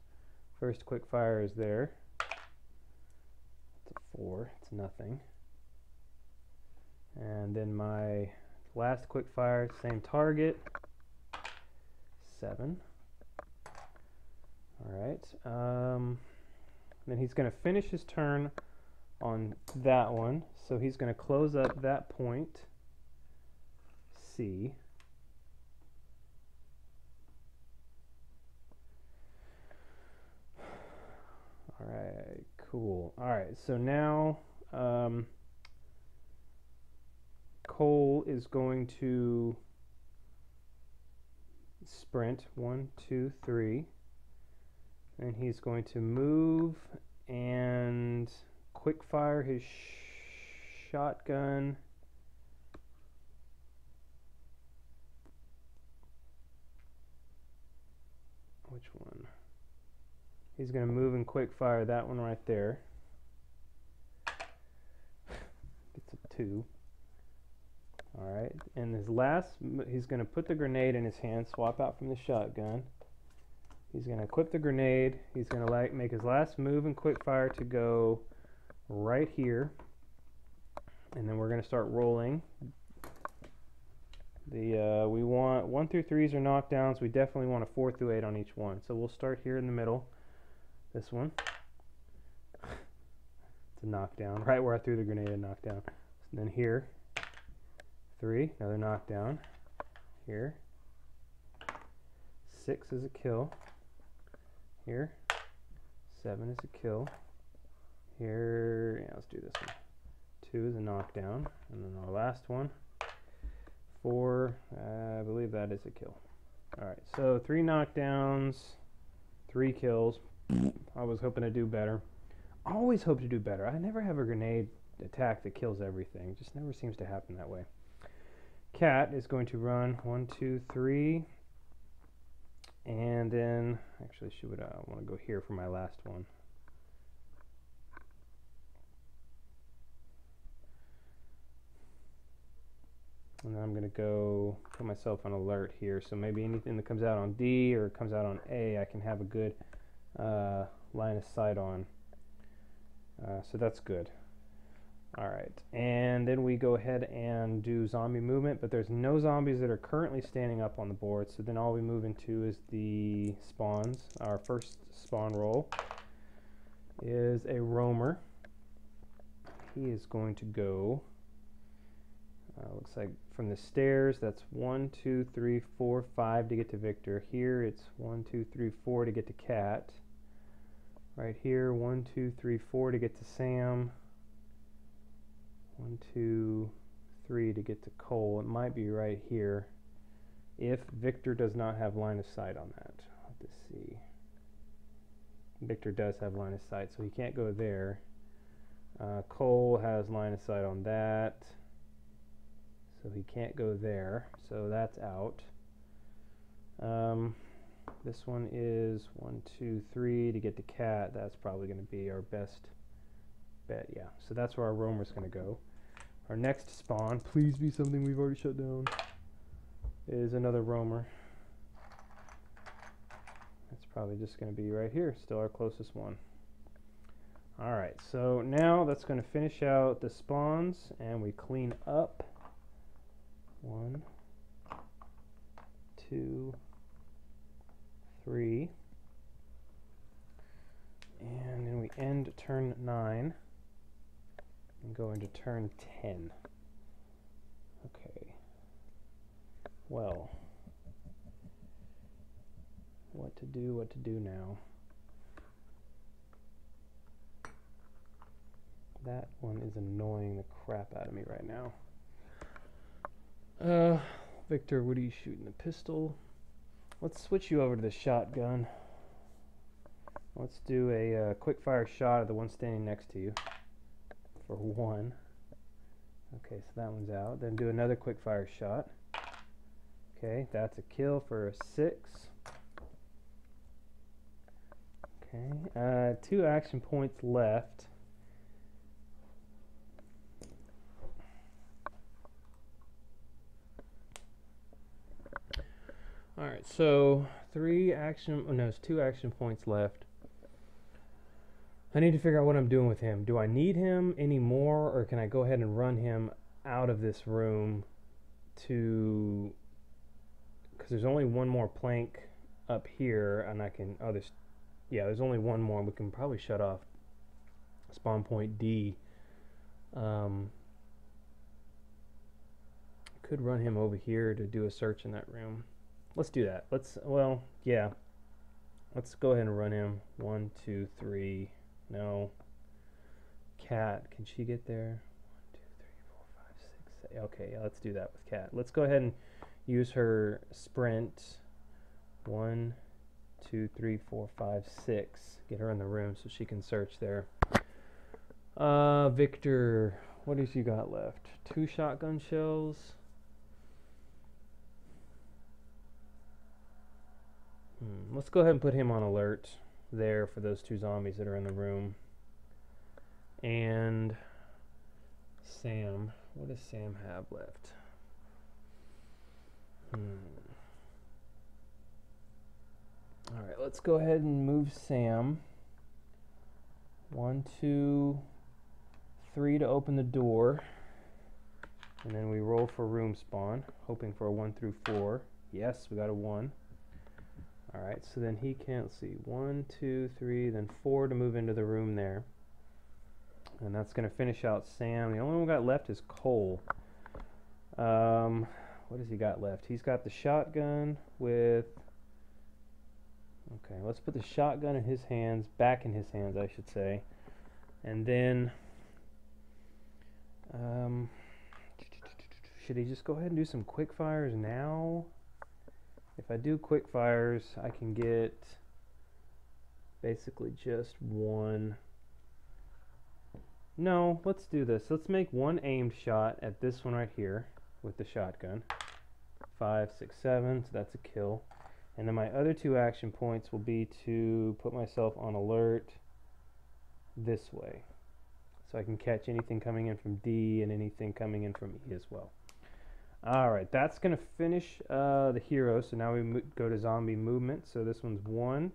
First quick fire is there. It's a 4. It's nothing. And then my last quick fire, same target, seven. All right. Um, then he's going to finish his turn on that one. So he's going to close up that point, C. All right, cool. All right, so now um, Cole is going to sprint one, two, three, and he's going to move and quick fire his sh shotgun. which one? He's going to move and quick fire that one right there. Gets a two. All right, and his last, he's going to put the grenade in his hand, swap out from the shotgun. He's going to equip the grenade. He's going to like make his last move and quick fire to go right here. And then we're going to start rolling. The uh, we want one through threes are knockdowns. We definitely want a four through eight on each one. So we'll start here in the middle. This one. it's a knockdown, right where I threw the grenade and knockdown. And then here, three, another knockdown. Here, six is a kill. Here, seven is a kill. Here, yeah, let's do this one. Two is a knockdown, and then our last one, four, I believe that is a kill. All right, so three knockdowns, three kills. I was hoping to do better. Always hope to do better. I never have a grenade attack that kills everything. It just never seems to happen that way. Kat is going to run one, two, three, and then actually she would uh, want to go here for my last one. And then I'm going to go put myself on alert here. So maybe anything that comes out on D or comes out on A, I can have a good uh, line of sight on. Uh, so that's good. All right, and then we go ahead and do zombie movement, but there's no zombies that are currently standing up on the board, so then all we move into is the spawns. Our first spawn roll is a roamer. He is going to go, uh, looks like from the stairs, that's one, two, three, four, five to get to Victor. Here it's one, two, three, four to get to Kat. Right here, one, two, three, four to get to Sam. One, two, three to get to Cole. It might be right here if Victor does not have line of sight on that. Let's see. Victor does have line of sight, so he can't go there. Uh, Cole has line of sight on that, so he can't go there. So that's out. Um, this one is one, two, three to get to Kat. That's probably going to be our best bet. Yeah, so that's where our roamer's going to go. Our next spawn, please be something we've already shut down, is another roamer. That's probably just going to be right here, still our closest one. Alright, so now that's going to finish out the spawns, and we clean up. One, two, three. And then we end turn 9 and go into turn 10. Okay. Well, what to do, what to do now. That one is annoying the crap out of me right now. Uh, Victor, what are you shooting? The pistol? Let's switch you over to the shotgun. Let's do a uh, quick fire shot at the one standing next to you for one. Okay, so that one's out. Then do another quick fire shot. Okay, that's a kill for a six. Okay, uh, two action points left. All right, so three action, oh no, it's two action points left. I need to figure out what I'm doing with him. Do I need him anymore, or can I go ahead and run him out of this room to... Because there's only one more plank up here, and I can... Oh, there's... Yeah, there's only one more. We can probably shut off spawn point D. Um, could run him over here to do a search in that room. Let's do that. Let's, well, yeah. Let's go ahead and run him. One, two, three... No. Kat, can she get there? One, two, three, four, five, six, seven. Okay, let's do that with Kat. Let's go ahead and use her sprint. One, two, three, four, five, six. Get her in the room so she can search there. Uh, Victor, what has you got left? Two shotgun shells. Hmm, let's go ahead and put him on alert there for those two zombies that are in the room. And Sam, what does Sam have left? Hmm. All right, let's go ahead and move Sam. One, two, three to open the door. And then we roll for room spawn, hoping for a one through four. Yes, we got a one. All right, so then he can't see. One, two, three, then four to move into the room there. And that's going to finish out Sam. The only one we got left is Cole. Um, what has he got left? He's got the shotgun with... Okay, let's put the shotgun in his hands, back in his hands, I should say. And then... Um, should he just go ahead and do some quick fires now? If I do quick fires, I can get basically just one. No, let's do this. Let's make one aimed shot at this one right here with the shotgun. Five, six, seven, so that's a kill. And then my other two action points will be to put myself on alert this way. So I can catch anything coming in from D and anything coming in from E as well. All right, that's going to finish uh, the hero. So now we go to zombie movement. So this one's one.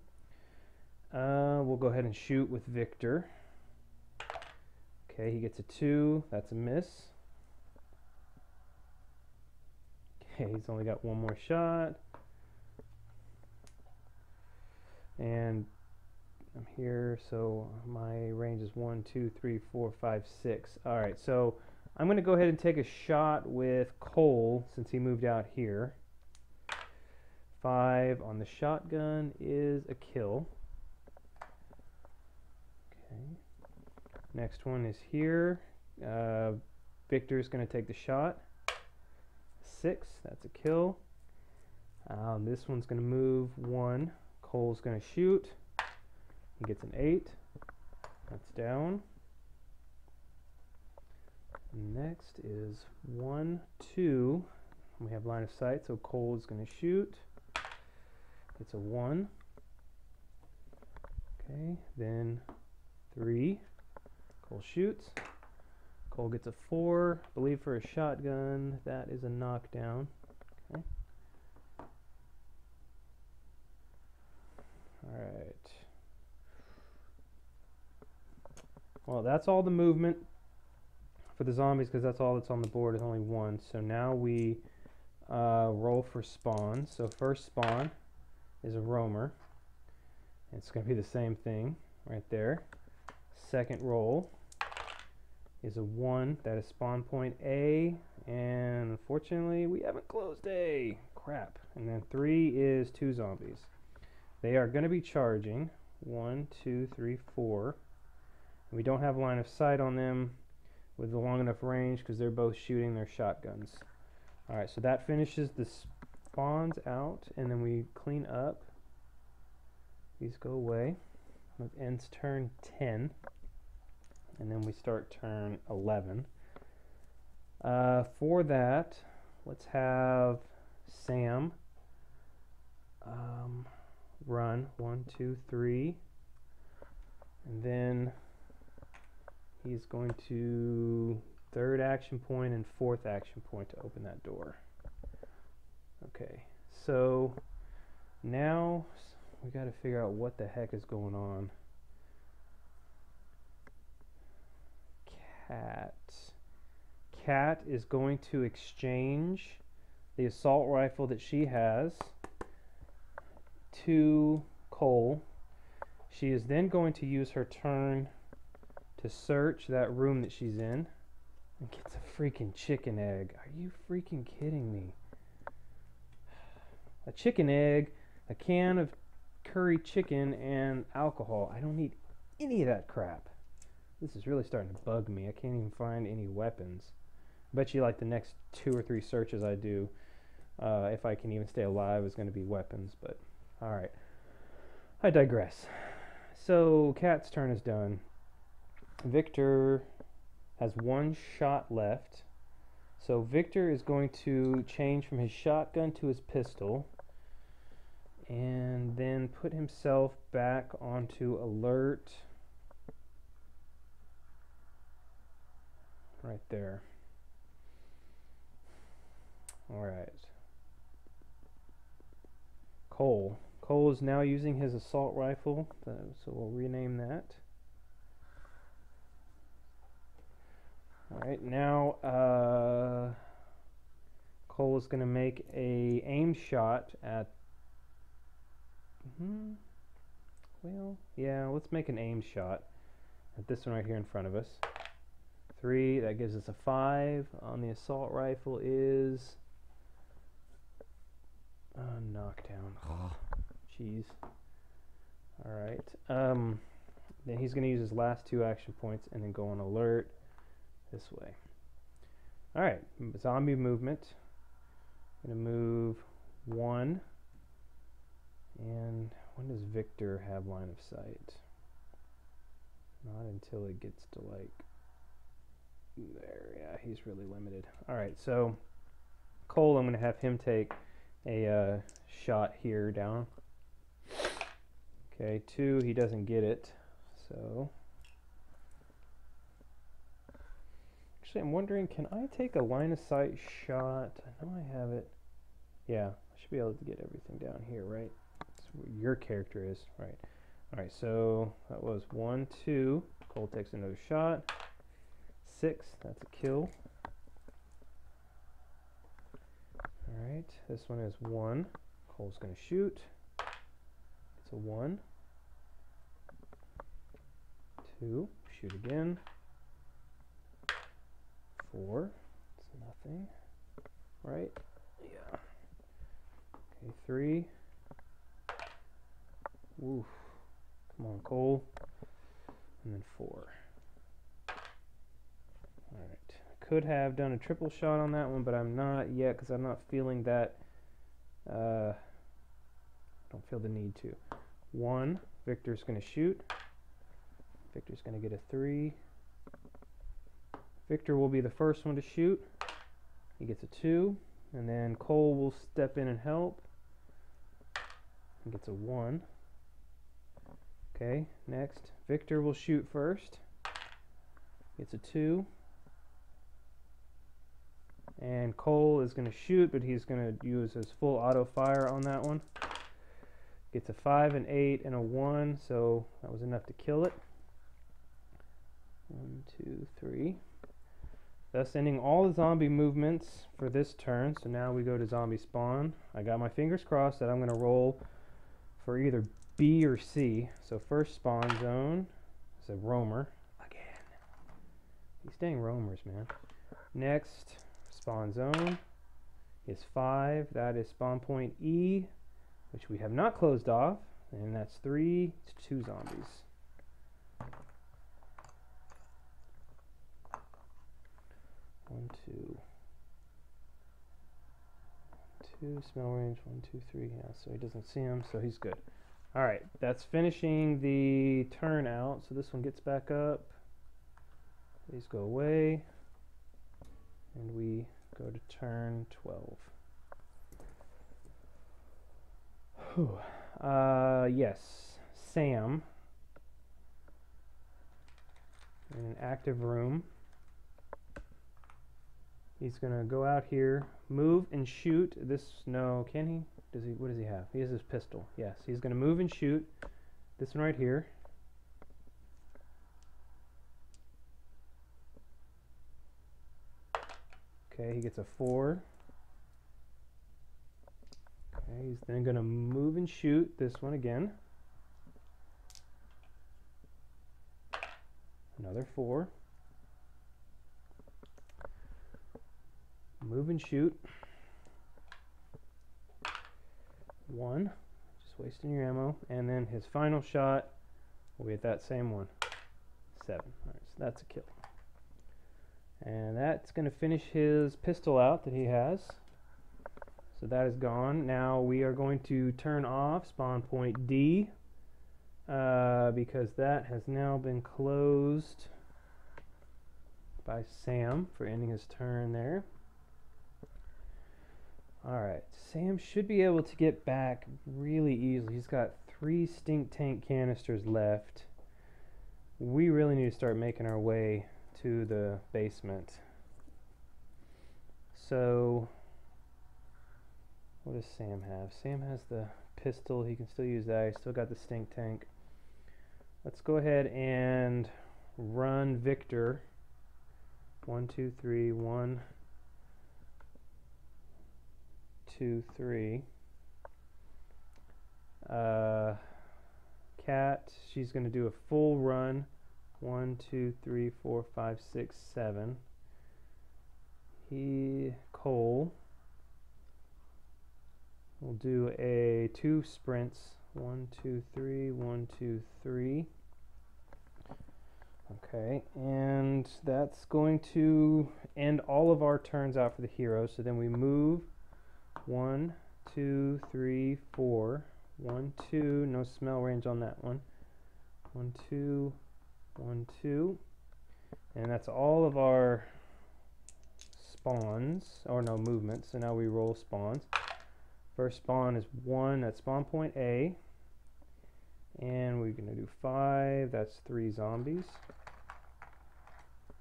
Uh, we'll go ahead and shoot with Victor. Okay, he gets a two. That's a miss. Okay, he's only got one more shot. And I'm here, so my range is one, two, three, four, five, six. All right, so I'm going to go ahead and take a shot with Cole since he moved out here. Five on the shotgun is a kill. Okay. Next one is here. Uh, Victor's going to take the shot. Six, that's a kill. Um, this one's going to move one. Cole's going to shoot. He gets an eight. That's down. Next is one, two. We have line of sight, so Cole is going to shoot. It's a one. Okay, then three. Cole shoots. Cole gets a four. I believe for a shotgun, that is a knockdown. Okay. All right. Well, that's all the movement for the zombies because that's all that's on the board is only one. So now we uh, roll for spawn. So first spawn is a roamer. It's going to be the same thing right there. Second roll is a 1. That is spawn point A. And unfortunately, we haven't closed A. Crap. And then 3 is two zombies. They are going to be charging. One, two, three, four. We don't have line of sight on them with a long enough range because they're both shooting their shotguns. Alright, so that finishes the spawns out, and then we clean up. These go away. Ends turn 10, and then we start turn 11. Uh, for that, let's have Sam um, run one, two, three, and then he's going to third action point and fourth action point to open that door. Okay, so now we got to figure out what the heck is going on. Kat. Kat is going to exchange the assault rifle that she has to Cole. She is then going to use her turn to search that room that she's in and gets a freaking chicken egg. Are you freaking kidding me? A chicken egg, a can of curry chicken, and alcohol. I don't need any of that crap. This is really starting to bug me. I can't even find any weapons. I bet you like the next two or three searches I do, uh, if I can even stay alive, is going to be weapons. But, alright. I digress. So, Kat's turn is done. Victor has one shot left. So Victor is going to change from his shotgun to his pistol. And then put himself back onto alert. Right there. All right. Cole. Cole is now using his assault rifle, so we'll rename that. All right, now uh, Cole is going to make a aim shot at. Hmm, well, yeah, let's make an aim shot at this one right here in front of us. Three, that gives us a five. On the assault rifle is a knockdown. Jeez. All right. Um, then he's going to use his last two action points and then go on alert this way. All right, zombie movement. I'm to move one. And when does Victor have line of sight? Not until it gets to like there. Yeah, he's really limited. All right, so Cole, I'm to have him take a uh, shot here down. Okay, two, he doesn't get it. So Actually, I'm wondering, can I take a line of sight shot? I know I have it. Yeah, I should be able to get everything down here, right? That's where your character is, right? All right, so that was one, two. Cole takes another shot. Six, that's a kill. All right, this one is one. Cole's gonna shoot. It's a one. Two, shoot again four. It's nothing, right? Yeah. Okay, three. Oof. Come on, Cole. And then four. Alright. Could have done a triple shot on that one, but I'm not yet because I'm not feeling that. Uh, don't feel the need to. One. Victor's going to shoot. Victor's going to get a three. Victor will be the first one to shoot. He gets a two. And then Cole will step in and help. He gets a one. Okay, next. Victor will shoot first. Gets a two. And Cole is going to shoot, but he's going to use his full auto fire on that one. Gets a five, an eight, and a one, so that was enough to kill it. One, two, three. Thus ending all the zombie movements for this turn. So now we go to zombie spawn. I got my fingers crossed that I'm going to roll for either B or C. So first spawn zone is a roamer. Again. He's dang roamers, man. Next spawn zone is 5. That is spawn point E, which we have not closed off. And that's 3 to 2 zombies. One, two. Two, smell range, one, two, three. Yeah, so he doesn't see him, so he's good. All right, that's finishing the turn out. So this one gets back up. These go away. And we go to turn 12. Whew. Uh, yes, Sam in an active room. He's going to go out here, move and shoot. This, no, can he? Does he, what does he have? He has his pistol. Yes, he's going to move and shoot. This one right here. Okay, he gets a four. Okay, he's then going to move and shoot this one again. Another four. Move and shoot. One. Just wasting your ammo. And then his final shot will be at that same one. Seven. Alright, so that's a kill. And that's going to finish his pistol out that he has. So that is gone. Now we are going to turn off spawn point D uh, because that has now been closed by Sam for ending his turn there. Alright, Sam should be able to get back really easily. He's got three stink tank canisters left. We really need to start making our way to the basement. So, what does Sam have? Sam has the pistol. He can still use that. He's still got the stink tank. Let's go ahead and run Victor. One, two, three, one, two, three. Uh, Kat, she's going to do a full run. One, two, three, four, five, six, seven. He, Cole, will do a two sprints. One, two, three, one, two, three. Okay, and that's going to end all of our turns out for the hero. So then we move one, two, three, four. One, two, no smell range on that one. One, two, one, two. And that's all of our spawns, or no movements. So now we roll spawns. First spawn is one, that's spawn point A. And we're going to do five, that's three zombies.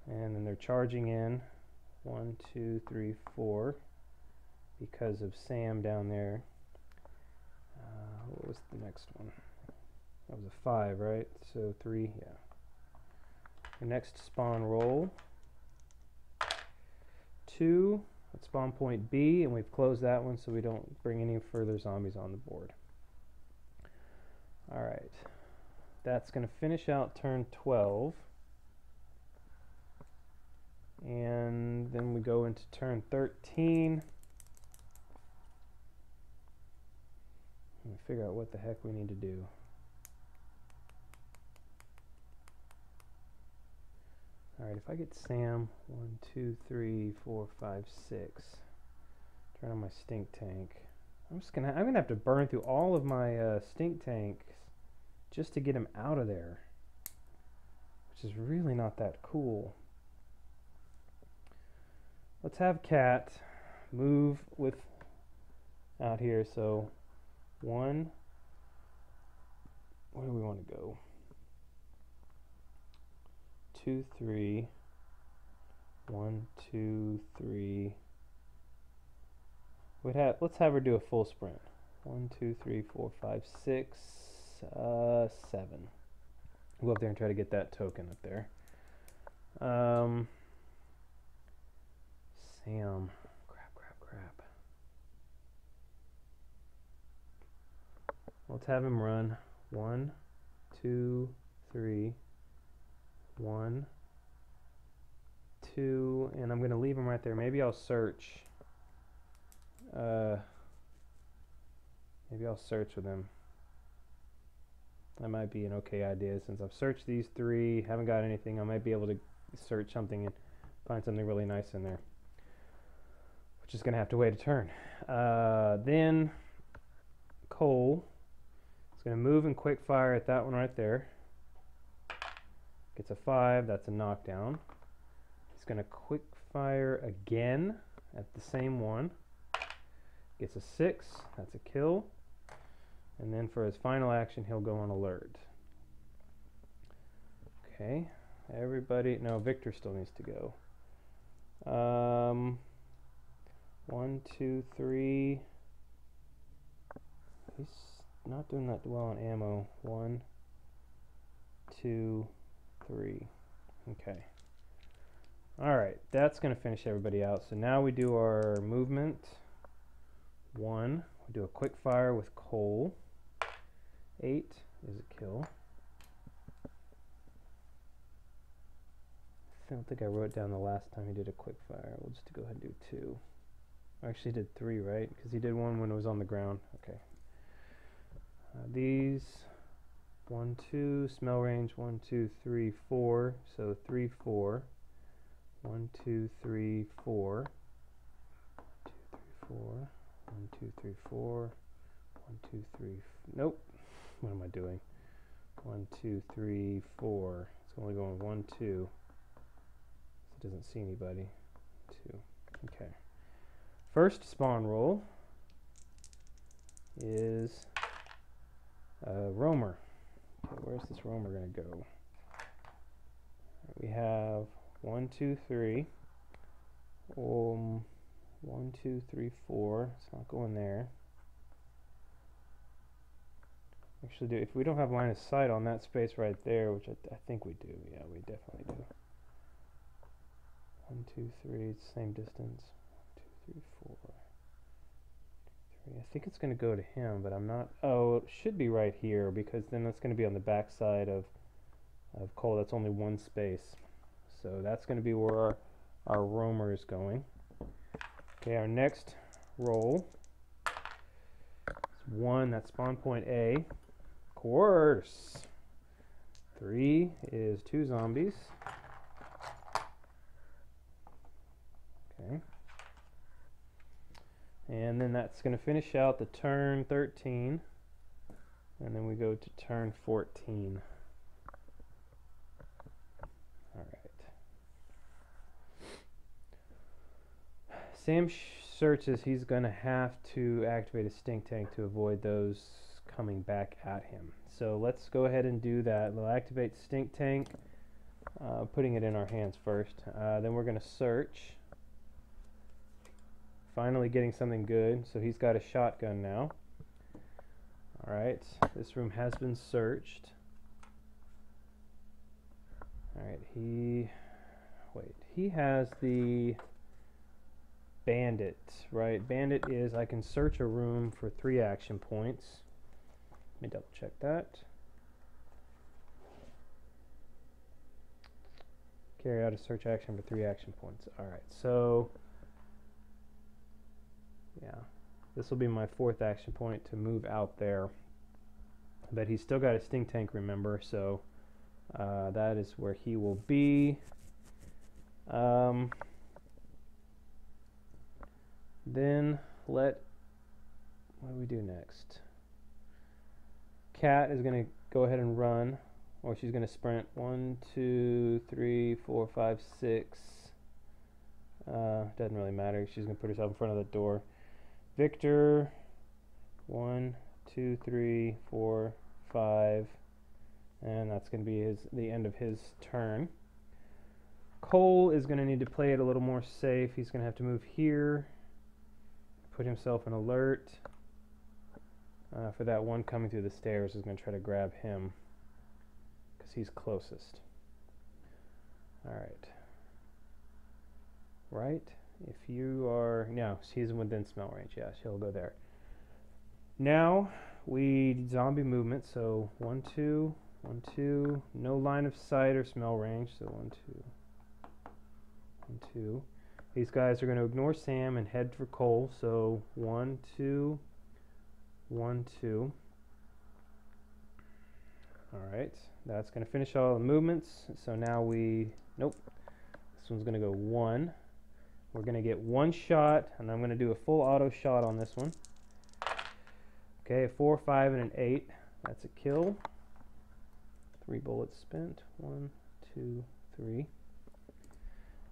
And then they're charging in. One, two, three, four. Because of Sam down there. Uh, what was the next one? That was a five, right? So three, yeah. The next spawn roll. Two, at spawn point B, and we've closed that one so we don't bring any further zombies on the board. Alright, that's going to finish out turn 12. And then we go into turn 13. And figure out what the heck we need to do. Alright, if I get Sam, one, two, three, four, five, six. Turn on my stink tank. I'm just gonna I'm gonna have to burn through all of my uh, stink tanks just to get him out of there. Which is really not that cool. Let's have Kat move with out here. So one, where do we want to go? Two, three, one, two, three. We'd have let's have her do a full sprint. One, two, three, four, five, six, uh, seven. We'll go up there and try to get that token up there. Um, Sam. Crap, crap, crap. Let's have him run. One, two, three, one, two, and I'm going to leave him right there. Maybe I'll search. Uh, maybe I'll search with him. That might be an okay idea since I've searched these three, haven't got anything. I might be able to search something and find something really nice in there which is going to have to wait a turn. Uh, then Cole is going to move and quick fire at that one right there. Gets a 5, that's a knockdown. He's going to quick fire again at the same one. Gets a 6, that's a kill. And then for his final action, he'll go on alert. Okay, everybody, no, Victor still needs to go. Um, one, two, three. He's not doing that well on ammo. One, two, three. Okay. Alright, that's going to finish everybody out. So now we do our movement. One, we do a quick fire with Cole. Eight is a kill. I don't think I wrote down the last time he did a quick fire. We'll just go ahead and do two. I actually did three, right? Because he did one when it was on the ground. Okay. Uh, these, one, two, smell range, one, two, three, four. So three, four. One, two, three, four. Two, three, four. One, two, three, four. One, two, three. nope. What am I doing? One, two, three, four. It's only going one, two. It doesn't see anybody. Two. Okay. First spawn roll is a roamer. Okay, where's this roamer gonna go? We have one, two, three. Um, one, two, three, four. It's not going there. Actually, do if we don't have line of sight on that space right there, which I, I think we do. Yeah, we definitely do. One, two, three. Same distance. One, two, three, four. I think it's going to go to him, but I'm not. Oh, it should be right here because then that's going to be on the back side of of Cole. That's only one space, so that's going to be where our our roamer is going. Okay, our next roll is one. That's spawn point A. Of course. Three is two zombies. Okay. And then that's going to finish out the turn 13. And then we go to turn 14. All right. Sam searches he's going to have to activate a stink tank to avoid those coming back at him. So let's go ahead and do that. We'll activate stink tank, uh, putting it in our hands first. Uh, then we're going to search. Finally getting something good. So he's got a shotgun now. Alright, this room has been searched. Alright, he... Wait, he has the bandit, right? Bandit is I can search a room for three action points. Let me double check that. Carry out a search action for three action points. Alright, so yeah, this will be my fourth action point to move out there. But he's still got a stink tank, remember, so uh, that is where he will be. Um, then let, what do we do next? Kat is going to go ahead and run, or she's going to sprint. One, two, three, four, five, six. Uh, doesn't really matter. She's going to put herself in front of the door. Victor, one, two, three, four, five, and that's going to be his the end of his turn. Cole is going to need to play it a little more safe. He's going to have to move here, put himself in alert. Uh, for that one coming through the stairs is going to try to grab him because he's closest. All right. Right? If you are, no, she's within smell range. Yeah, she'll go there. Now we zombie movement. So one, two, one, two. No line of sight or smell range. So one, two, one, two. These guys are going to ignore Sam and head for Cole. So one, two, one, two. All right, that's going to finish all the movements. So now we, nope, this one's going to go one. We're going to get one shot, and I'm going to do a full auto shot on this one. Okay, a 4, 5, and an 8. That's a kill. Three bullets spent. One, two, three.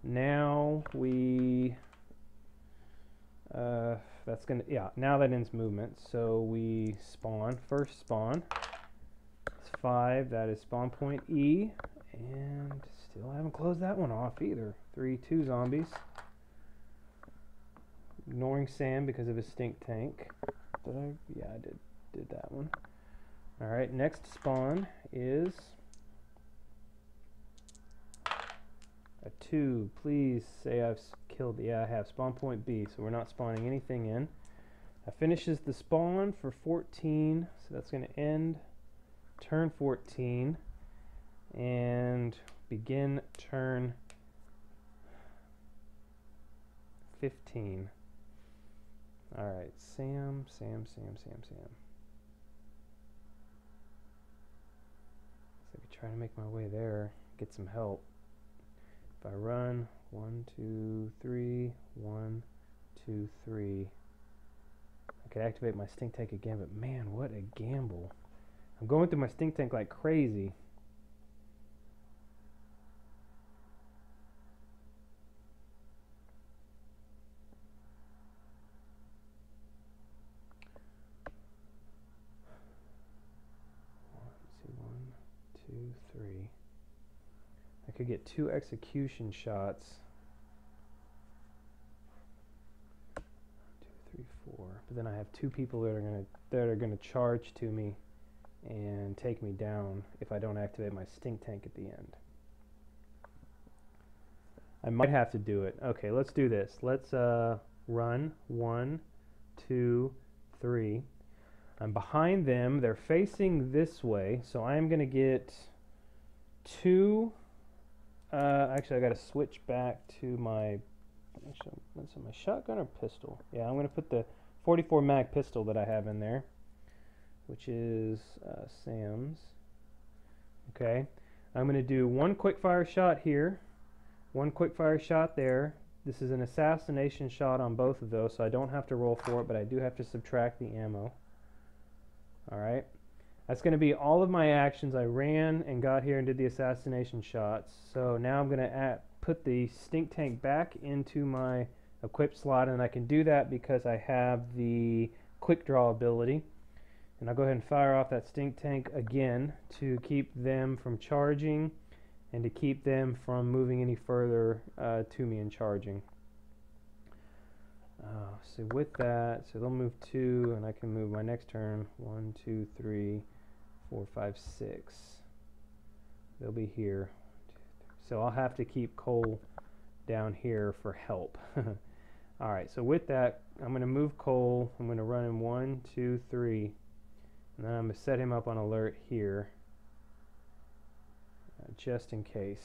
Now we... Uh, that's going to... Yeah, now that ends movement. So we spawn. First spawn. It's 5. That is spawn point E. And still haven't closed that one off either. Three, two zombies ignoring Sam because of his stink tank. Did I? Yeah, I did did that one. All right, next spawn is a two. Please say I've killed. Yeah, I have. Spawn point B, so we're not spawning anything in. That finishes the spawn for 14, so that's going to end turn 14 and begin turn 15. Alright, Sam, Sam, Sam, Sam, Sam. So I could try to make my way there, get some help. If I run, one, two, three, one, two, three. I could activate my stink tank again, but man, what a gamble. I'm going through my stink tank like crazy. I could get two execution shots. Two, three, four. But then I have two people that are gonna that are gonna charge to me and take me down if I don't activate my stink tank at the end. I might have to do it. Okay, let's do this. Let's uh, run one, two, three. I'm behind them. They're facing this way, so I'm going to get two. Uh, actually, I got to switch back to my. Actually, my shotgun or pistol. Yeah, I'm going to put the 44 mag pistol that I have in there, which is uh, Sam's. Okay, I'm going to do one quick fire shot here one quick fire shot there. This is an assassination shot on both of those, so I don't have to roll for it, but I do have to subtract the ammo. Alright. That's going to be all of my actions. I ran and got here and did the assassination shots. So now I'm going to put the stink tank back into my equip slot, and I can do that because I have the quick draw ability. And I'll go ahead and fire off that stink tank again to keep them from charging and to keep them from moving any further uh, to me and charging. Uh, so with that, so they'll move two, and I can move my next turn. One, two, three, four, five, six. They'll be here. So I'll have to keep Cole down here for help. All right, so with that, I'm going to move Cole. I'm going to run him one, two, three, and then I'm going to set him up on alert here just in case.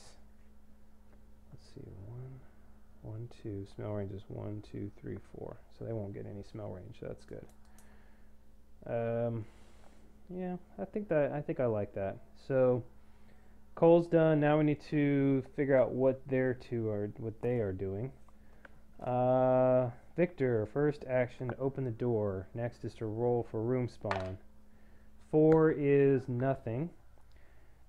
Let's see, one, one, two. Smell range is one, two, three, four. So they won't get any smell range. So that's good. Um, yeah, I think that I think I like that. So Cole's done. Now we need to figure out what their two are, what they are doing. Uh, Victor, first action open the door. Next is to roll for room spawn. Four is nothing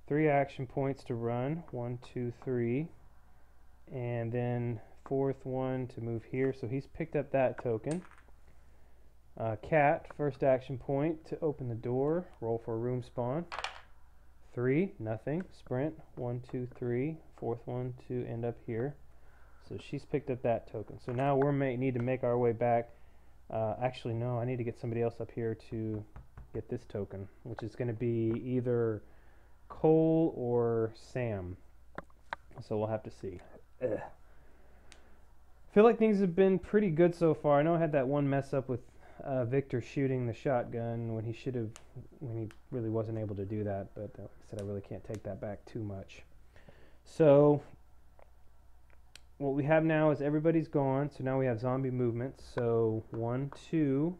three action points to run one two three and then fourth one to move here so he's picked up that token uh, Kat first action point to open the door roll for room spawn three nothing sprint one, two, three. Fourth one to end up here so she's picked up that token so now we may need to make our way back uh, actually no I need to get somebody else up here to get this token which is going to be either Cole or Sam. So we'll have to see. Ugh. I feel like things have been pretty good so far. I know I had that one mess up with uh, Victor shooting the shotgun when he should have, when he really wasn't able to do that. But uh, like I said, I really can't take that back too much. So what we have now is everybody's gone. So now we have zombie movements. So one, two,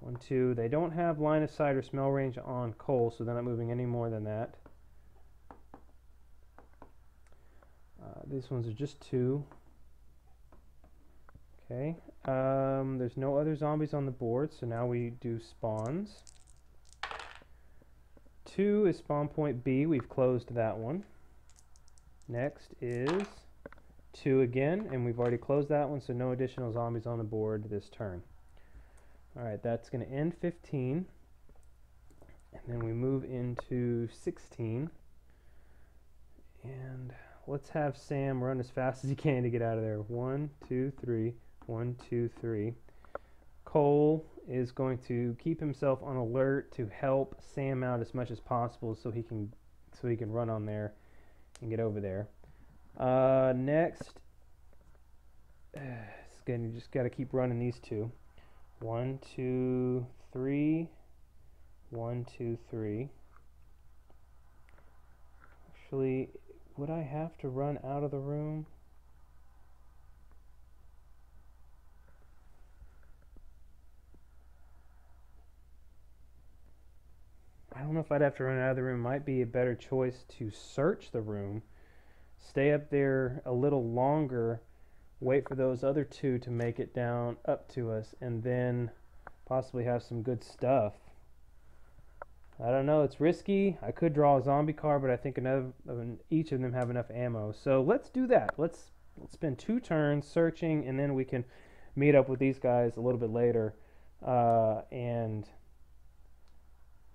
one, two. They don't have line of sight or smell range on Cole, so they're not moving any more than that. Uh, these ones are just two. Okay. Um, there's no other zombies on the board, so now we do spawns. Two is spawn point B. We've closed that one. Next is two again, and we've already closed that one, so no additional zombies on the board this turn. Alright, that's going to end 15. And then we move into 16. And let's have Sam run as fast as he can to get out of there. One, two, three. One, two, three. Cole is going to keep himself on alert to help Sam out as much as possible so he can so he can run on there and get over there. Uh, next, again, you just got to keep running these two. One, two, three. One, two, three. Actually, would I have to run out of the room? I don't know if I'd have to run out of the room. Might be a better choice to search the room, stay up there a little longer, wait for those other two to make it down up to us, and then possibly have some good stuff. I don't know. It's risky. I could draw a zombie card, but I think another, each of them have enough ammo. So let's do that. Let's, let's spend two turns searching, and then we can meet up with these guys a little bit later uh, and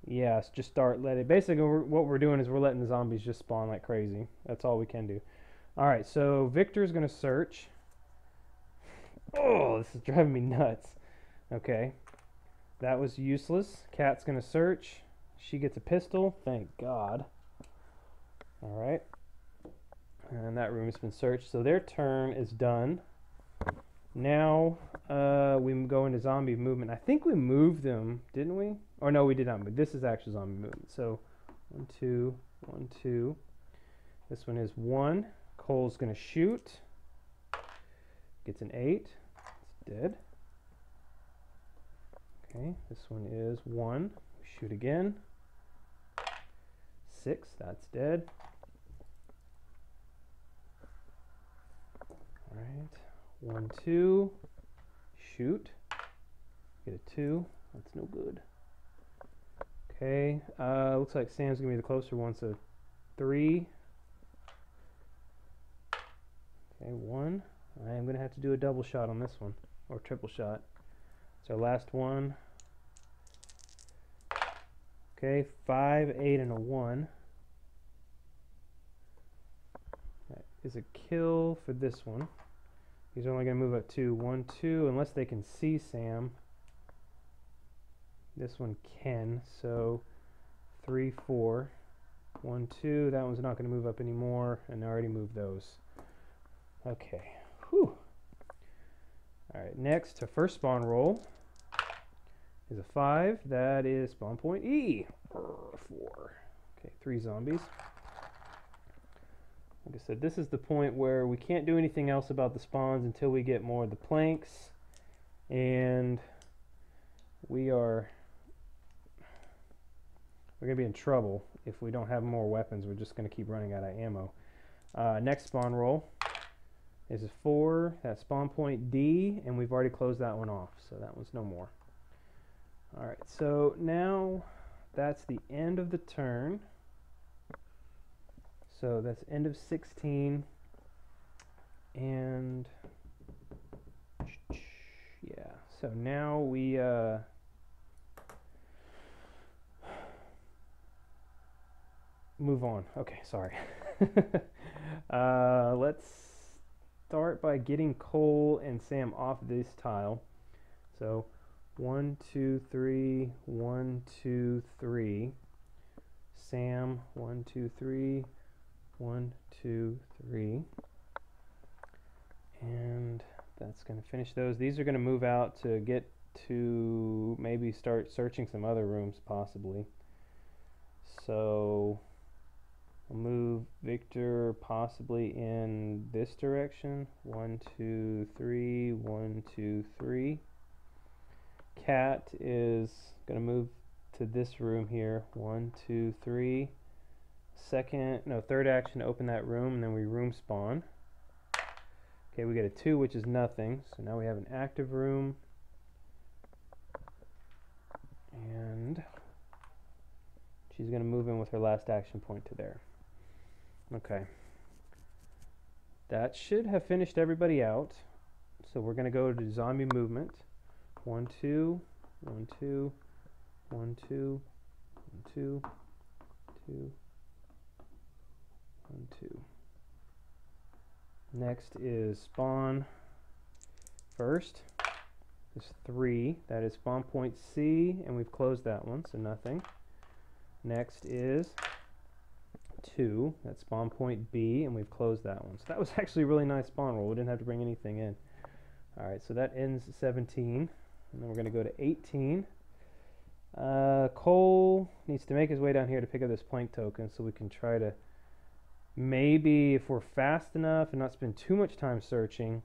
Yes, just start let it. Basically, we're, what we're doing is we're letting the zombies just spawn like crazy. That's all we can do. All right, so Victor's gonna search. Oh, this is driving me nuts. Okay, that was useless. Kat's gonna search. She gets a pistol. Thank God. All right, and that room has been searched. So their turn is done. Now uh, we go into zombie movement. I think we moved them, didn't we? Or no, we did not move. This is actually zombie movement. So one, two, one, two. This one is one. Cole's gonna shoot. Gets an eight. It's dead. Okay, this one is one. Shoot again. Six. That's dead. All right. One, two. Shoot. Get a two. That's no good. Okay. Uh, looks like Sam's gonna be the closer one, so three. Okay, one. I am gonna have to do a double shot on this one, or triple shot. So last one. Okay, five, eight, and a one. That is a kill for this one. He's only to move up to one, two, unless they can see Sam. This one can, so three, four, one, two. That one's not going to move up anymore, and I already moved those. Okay, whew. All right, next to first spawn roll is a five. That is spawn point E. Four. Okay, three zombies. Like I said, this is the point where we can't do anything else about the spawns until we get more of the planks. And we are we're going to be in trouble if we don't have more weapons. We're just going to keep running out of ammo. Uh, next spawn roll is a 4. That's spawn point D, and we've already closed that one off, so that one's no more. Alright, so now that's the end of the turn. So that's end of 16. And yeah, so now we uh, move on. Okay, sorry. uh, let's start by getting Cole and Sam off this tile. So one, two, three, one, two, three. Sam, one, two, three, one, two, three. And that's going to finish those. These are going to move out to get to maybe start searching some other rooms possibly. So I'll move Victor possibly in this direction. One, two, three, one, two, three. Kat is going to move to this room here. One, two, three. Second, no, third action to open that room, and then we room spawn. Okay, we get a 2, which is nothing. So now we have an active room. And she's going to move in with her last action point to there. Okay. That should have finished everybody out. So we're going to go to zombie movement. One, two, one, two, one, two, one, two, two, one, two. Next is spawn first. Is three. That is spawn point C, and we've closed that one, so nothing. Next is two. That's spawn point B, and we've closed that one. So that was actually a really nice spawn roll. We didn't have to bring anything in. Alright, so that ends 17. And then we're going to go to 18. Uh, Cole needs to make his way down here to pick up this plank token so we can try to maybe if we're fast enough and not spend too much time searching,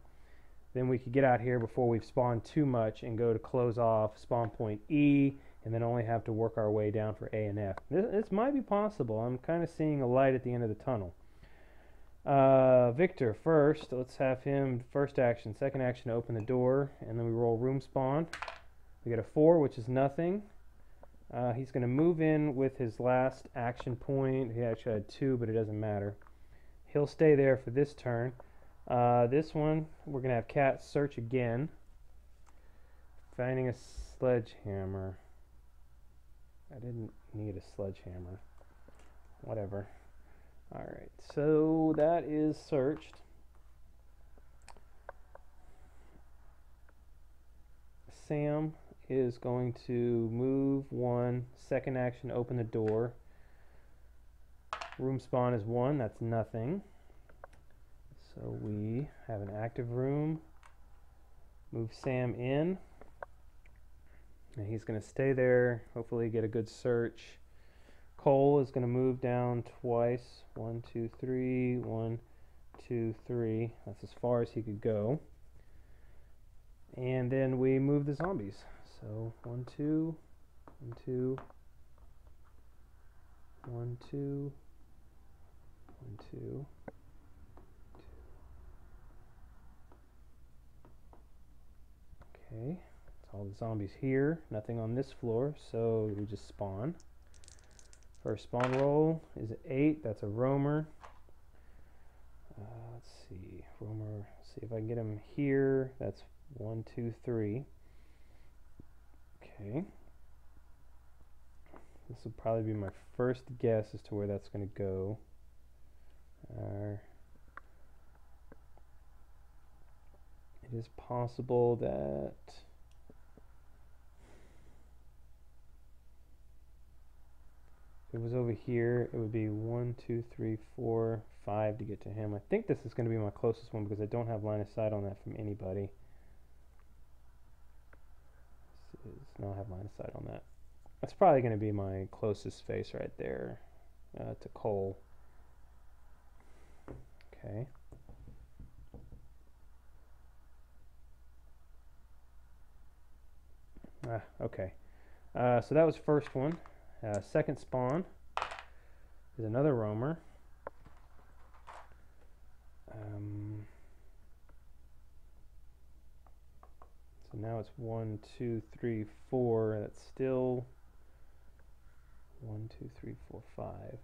then we could get out here before we've spawned too much and go to close off spawn point E and then only have to work our way down for A and F. This, this might be possible. I'm kind of seeing a light at the end of the tunnel. Uh, Victor first. Let's have him first action. Second action to open the door and then we roll room spawn. We get a 4 which is nothing. Uh, he's going to move in with his last action point. He actually had two, but it doesn't matter. He'll stay there for this turn. Uh, this one, we're going to have Kat search again. Finding a sledgehammer. I didn't need a sledgehammer. Whatever. Alright, so that is searched. Sam is going to move one, second action, open the door. Room spawn is one, that's nothing. So we have an active room. Move Sam in. And he's going to stay there, hopefully get a good search. Cole is going to move down twice. One, two, three. One, two, three. That's as far as he could go. And then we move the zombies. So one, two, one, two, one, two, one, two. Okay, all the zombies here. Nothing on this floor, so we just spawn. First spawn roll is 8. That's a roamer. Uh, let's see. Roamer. Let's see if I can get him here. That's one, two, three. Okay. This will probably be my first guess as to where that's going to go. Uh, it is possible that it was over here, it would be one, two, three, four, five to get to him. I think this is going to be my closest one because I don't have line of sight on that from anybody. No, I have line of sight on that. That's probably going to be my closest face right there uh, to Cole. Okay. Ah, okay. Uh, so that was first one. Uh, second spawn is another roamer. Um, so now it's one, two, three, four. That's still one, two, three, four, five.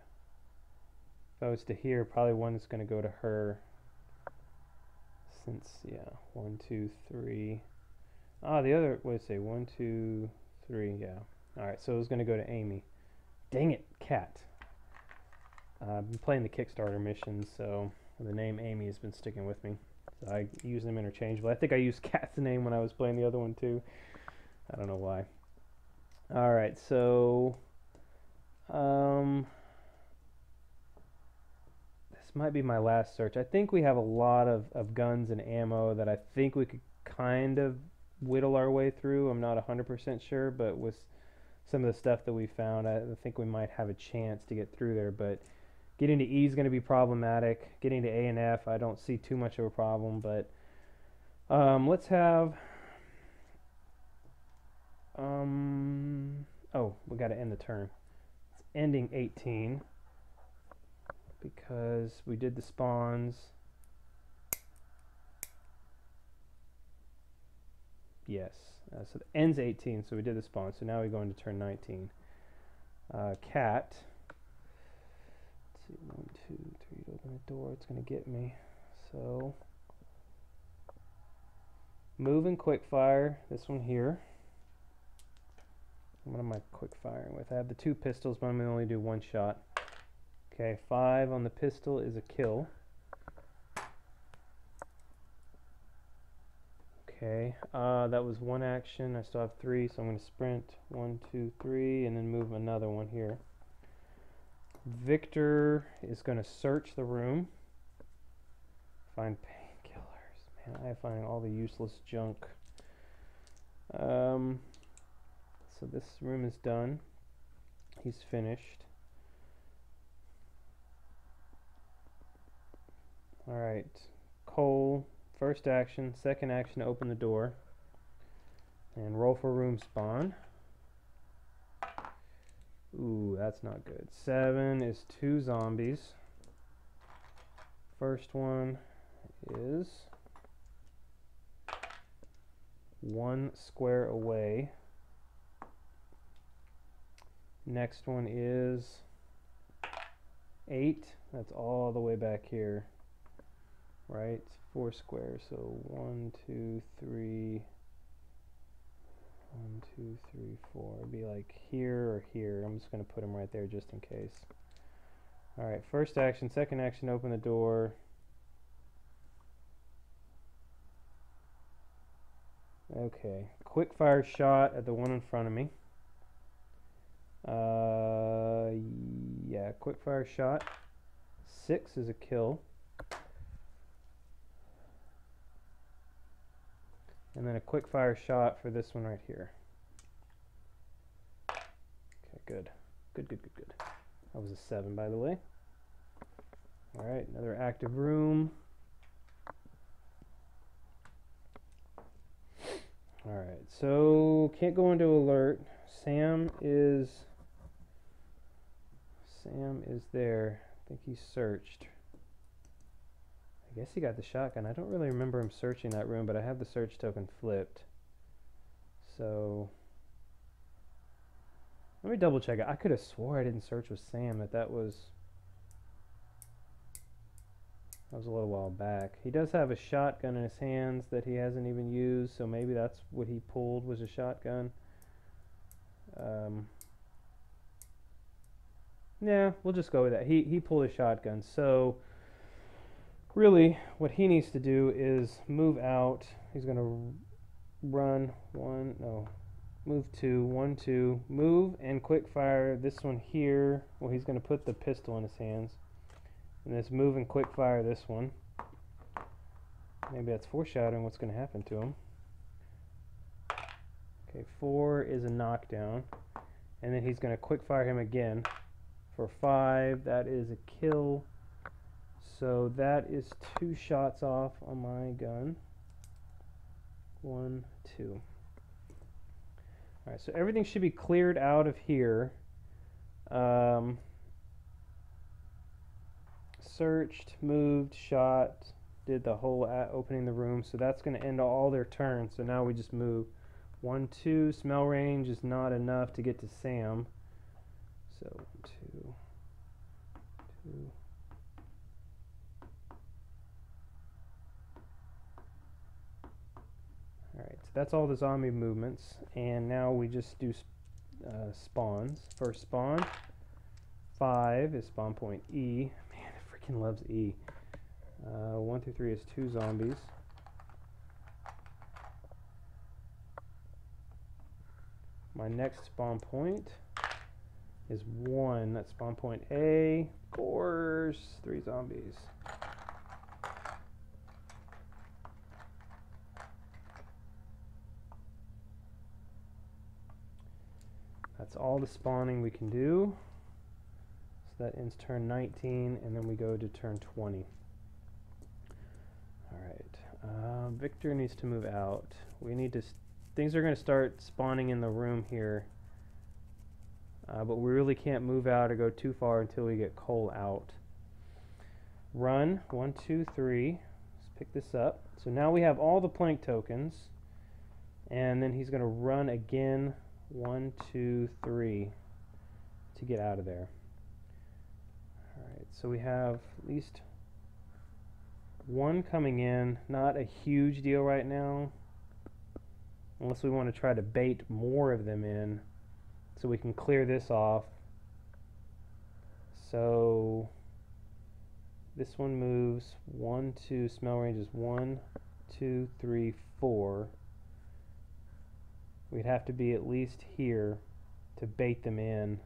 If I was to here, probably one is going to go to her. Since, yeah, one, two, three. Ah, the other, wait, say one, two, three, yeah. Alright, so it was going to go to Amy. Dang it, Kat. Uh, I've been playing the Kickstarter missions, so the name Amy has been sticking with me. So I use them interchangeably. I think I used Kat's name when I was playing the other one too. I don't know why. Alright, so um, this might be my last search. I think we have a lot of, of guns and ammo that I think we could kind of whittle our way through. I'm not 100% sure, but with some of the stuff that we found, I think we might have a chance to get through there. But getting to E is going to be problematic. Getting to A and F, I don't see too much of a problem. But um, let's have. Um, oh, we got to end the turn. It's ending 18 because we did the spawns. Yes. Uh, so the ends 18, so we did the spawn. So now we go into turn 19. Uh, Kat. Let's see, one, two, three. Open the door, it's going to get me. So move and quick fire. This one here. What am I quick firing with? I have the two pistols, but I'm going to only do one shot. Okay, five on the pistol is a kill. Okay, uh, that was one action. I still have three, so I'm going to sprint one, two, three, and then move another one here. Victor is going to search the room, find painkillers. Man, I find all the useless junk. Um, so this room is done. He's finished. Alright, Cole First action, second action, open the door. And roll for room spawn. Ooh, that's not good. Seven is two zombies. First one is one square away. Next one is eight. That's all the way back here. Right? Four squares. So one, two, three, One, two, three, four. It'd be like here or here. I'm just going to put them right there just in case. Alright, first action, second action, open the door. Okay, quick fire shot at the one in front of me. Uh, yeah, quick fire shot. Six is a kill. And then a quick fire shot for this one right here. Okay, good. Good, good, good, good. That was a seven, by the way. All right, another active room. All right, so can't go into alert. Sam is Sam is there. I think he searched. I guess he got the shotgun. I don't really remember him searching that room, but I have the search token flipped. So let me double check it. I could have swore I didn't search with Sam that that was that was a little while back. He does have a shotgun in his hands that he hasn't even used, so maybe that's what he pulled was a shotgun. Um, yeah, we'll just go with that. He he pulled a shotgun. So really, what he needs to do is move out. He's going to run one, no, move two, one, two, move and quick fire this one here. Well, he's going to put the pistol in his hands. And this move and quick fire this one. Maybe that's foreshadowing what's going to happen to him. Okay, four is a knockdown. And then he's going to quick fire him again. For five, that is a kill. So that is two shots off on my gun. One, two. Alright, so everything should be cleared out of here. Um, searched, moved, shot, did the whole opening the room. So that's going to end all their turns. So now we just move. One, two, smell range is not enough to get to Sam. So two, two. Alright, that's all the zombie movements. And now we just do uh, spawns. First spawn, 5 is spawn point E Man, it freaking loves E. Uh, 1 through 3 is two zombies. My next spawn point is 1. That's spawn point A. Of course, three zombies. That's all the spawning we can do So that ends turn 19, and then we go to turn 20. Alright, uh, Victor needs to move out. We need to, things are going to start spawning in the room here, uh, but we really can't move out or go too far until we get Cole out. Run, one, two, three. Let's pick this up. So now we have all the plank tokens, and then he's going to run again, one, two, three, to get out of there. Alright, so we have at least one coming in. Not a huge deal right now. Unless we want to try to bait more of them in. So we can clear this off. So this one moves. One, two, smell range is one, two, three, four. We'd have to be at least here to bait them in.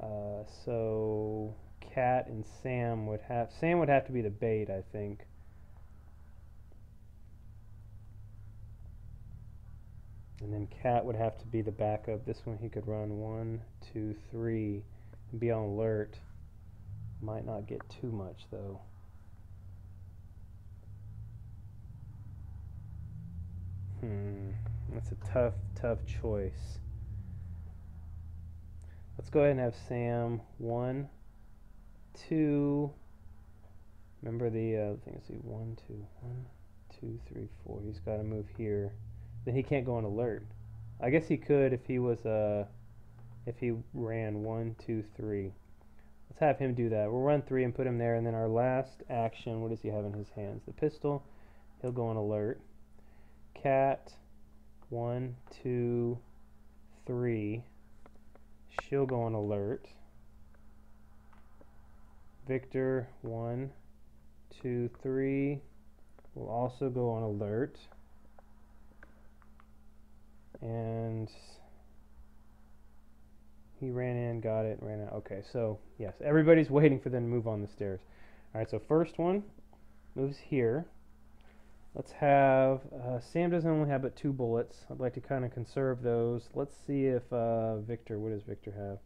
Uh, so Kat and Sam would have Sam would have to be the bait, I think. And then Kat would have to be the backup. This one he could run one, two, three, and be on alert. Might not get too much though. Hmm, that's a tough, tough choice. Let's go ahead and have Sam one, two. Remember the uh, thing. See, one, two, one, two, three, four. He's got to move here. Then he can't go on alert. I guess he could if he was uh, if he ran one, two, three. Let's have him do that. We'll run three and put him there, and then our last action. What does he have in his hands? The pistol. He'll go on alert. Kat One, two, three. She'll go on alert. Victor, one, two, three, will also go on alert. And he ran in, got it, ran out. Okay, so yes, everybody's waiting for them to move on the stairs. All right, so first one moves here. Let's have, uh, Sam doesn't only have but two bullets. I'd like to kind of conserve those. Let's see if uh, Victor, what does Victor have?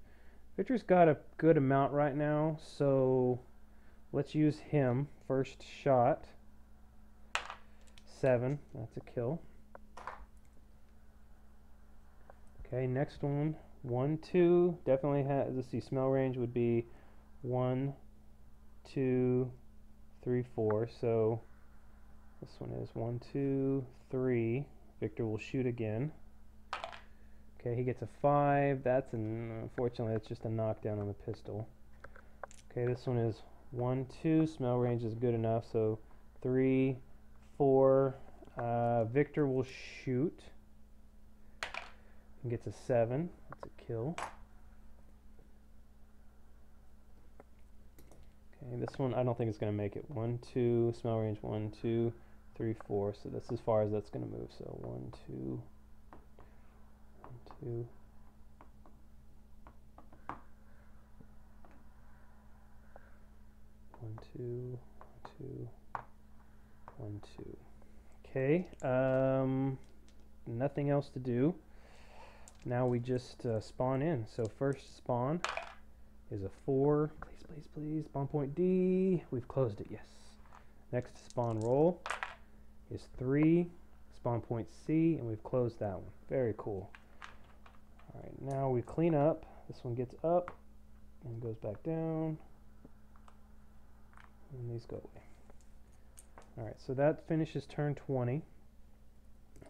Victor's got a good amount right now, so let's use him. First shot. Seven, that's a kill. Okay, next one. One, two, definitely has, let's see, smell range would be one, two, three, four. So this one is one, two, three. Victor will shoot again. Okay, he gets a five. That's an, unfortunately, that's just a knockdown on the pistol. Okay, this one is one, two. Smell range is good enough. So three, four. Uh, Victor will shoot. He gets a seven. That's a kill. Okay, this one I don't think it's going to make it. One, two, smell range, one, two, three, four. So that's as far as that's going to move. So one, two, one, two. One, two, two, one, two. Okay, um, nothing else to do. Now we just uh, spawn in. So first spawn is a four. Please, please, please. Spawn point D. We've closed it, yes. Next spawn roll is three. Spawn point C, and we've closed that one. Very cool. All right, now we clean up. This one gets up and goes back down. And these go away. All right, so that finishes turn 20.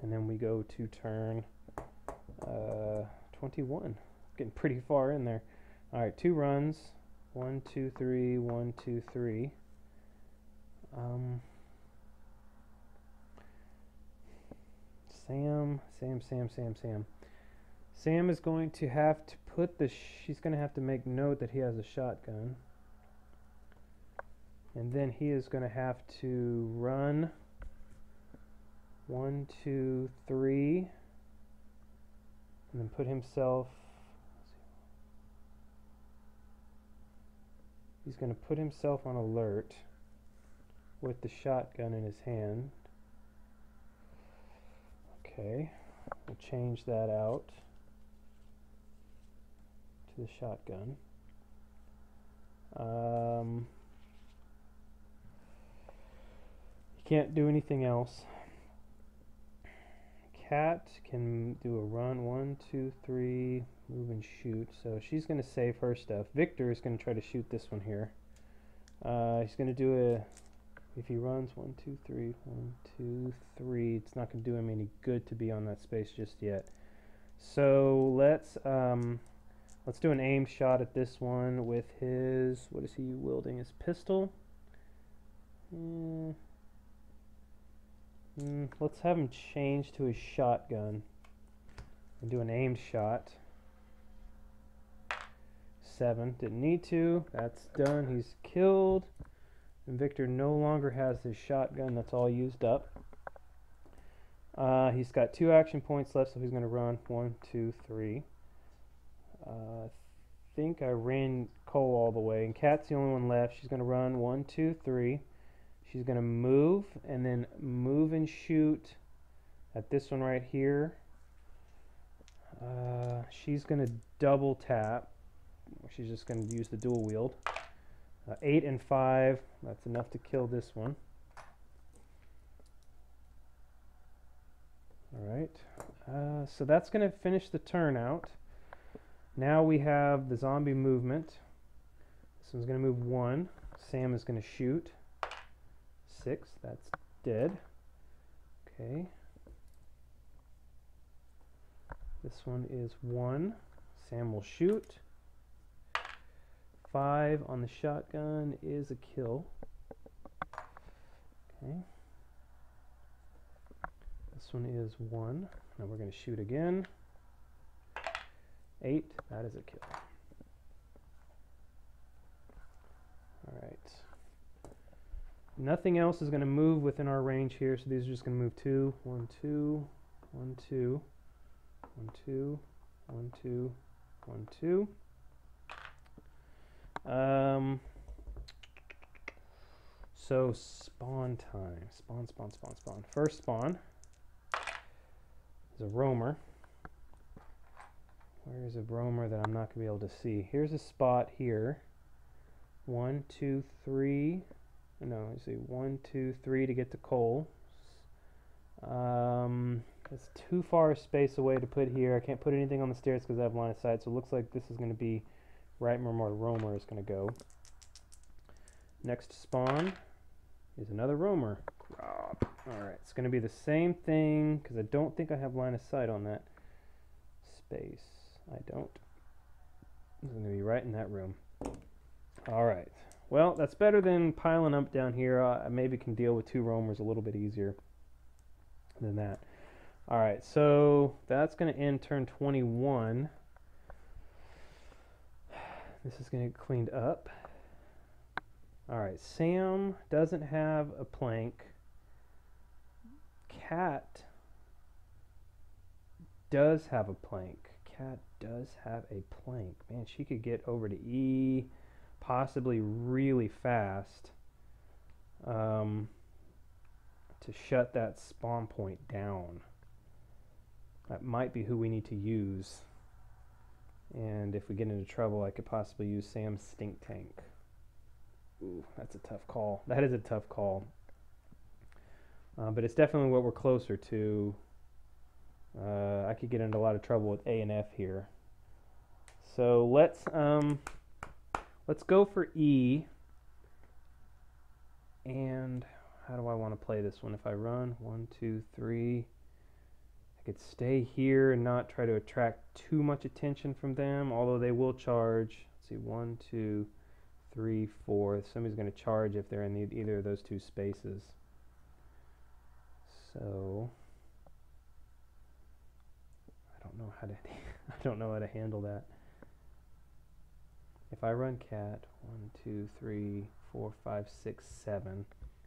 And then we go to turn uh, 21. Getting pretty far in there. All right, two runs. One, two, three, one, two, three. Um, Sam, Sam, Sam, Sam, Sam. Sam is going to have to put the, she's going to have to make note that he has a shotgun. And then he is going to have to run one, two, three, and then put himself, he's going to put himself on alert with the shotgun in his hand. Okay, we'll change that out to the shotgun. Um, can't do anything else. Kat can do a run, one, two, three, move and shoot. So she's going to save her stuff. Victor is going to try to shoot this one here. Uh, he's going to do a, if he runs, one, two, three, one, two, three. It's not going to do him any good to be on that space just yet. So let's, um, let's do an aim shot at this one with his, what is he wielding? His pistol? Mm. Mm, let's have him change to his shotgun and do an aimed shot. Seven. Didn't need to. That's done. He's killed. And Victor no longer has his shotgun. That's all used up. Uh, he's got two action points left, so he's going to run. One, two, three. Uh, I think I ran Cole all the way. And Kat's the only one left. She's going to run. One, two, three. She's going to move and then move and shoot at this one right here. Uh, she's going to double tap. She's just going to use the dual wield. Uh, 8 and 5, that's enough to kill this one. Alright, uh, so that's going to finish the turn out. Now we have the zombie movement. This one's going to move 1. Sam is going to shoot six. That's dead. Okay. This one is one. Sam will shoot. Five on the shotgun is a kill. Okay. This one is one. Now we're going to shoot again. Eight. That is a kill. All right. Nothing else is going to move within our range here, so these are just going to move two. One, two, one, two, one, two, one, two, one, two. Um, so spawn time. Spawn, spawn, spawn, spawn. First spawn is a roamer. Where is a roamer that I'm not going to be able to see? Here's a spot here. One, two, three. No, I see one, two, three to get to Cole. Um, it's too far a space away to put here. I can't put anything on the stairs because I have line of sight. So it looks like this is going to be right where my roamer is going to go. Next spawn is another roamer. Alright, it's going to be the same thing because I don't think I have line of sight on that space. I don't. It's going to be right in that room. Alright. Well, that's better than piling up down here. Uh, I maybe can deal with two roamers a little bit easier than that. Alright, so that's going to end turn 21. This is going to get cleaned up. Alright, Sam doesn't have a plank. Kat does have a plank. Kat does have a plank. Man, she could get over to E possibly really fast um, to shut that spawn point down. That might be who we need to use. And if we get into trouble, I could possibly use Sam's stink tank. Ooh, that's a tough call. That is a tough call. Uh, but it's definitely what we're closer to. Uh, I could get into a lot of trouble with A and F here. So let's um, let's go for E. And how do I want to play this one? If I run one, two, three, I could stay here and not try to attract too much attention from them, although they will charge. Let's see, one, two, three, four. Somebody's going to charge if they're in the, either of those two spaces. So I don't know how to I don't know how to handle that. If I run Kat one, two, three, four, five, six, seven,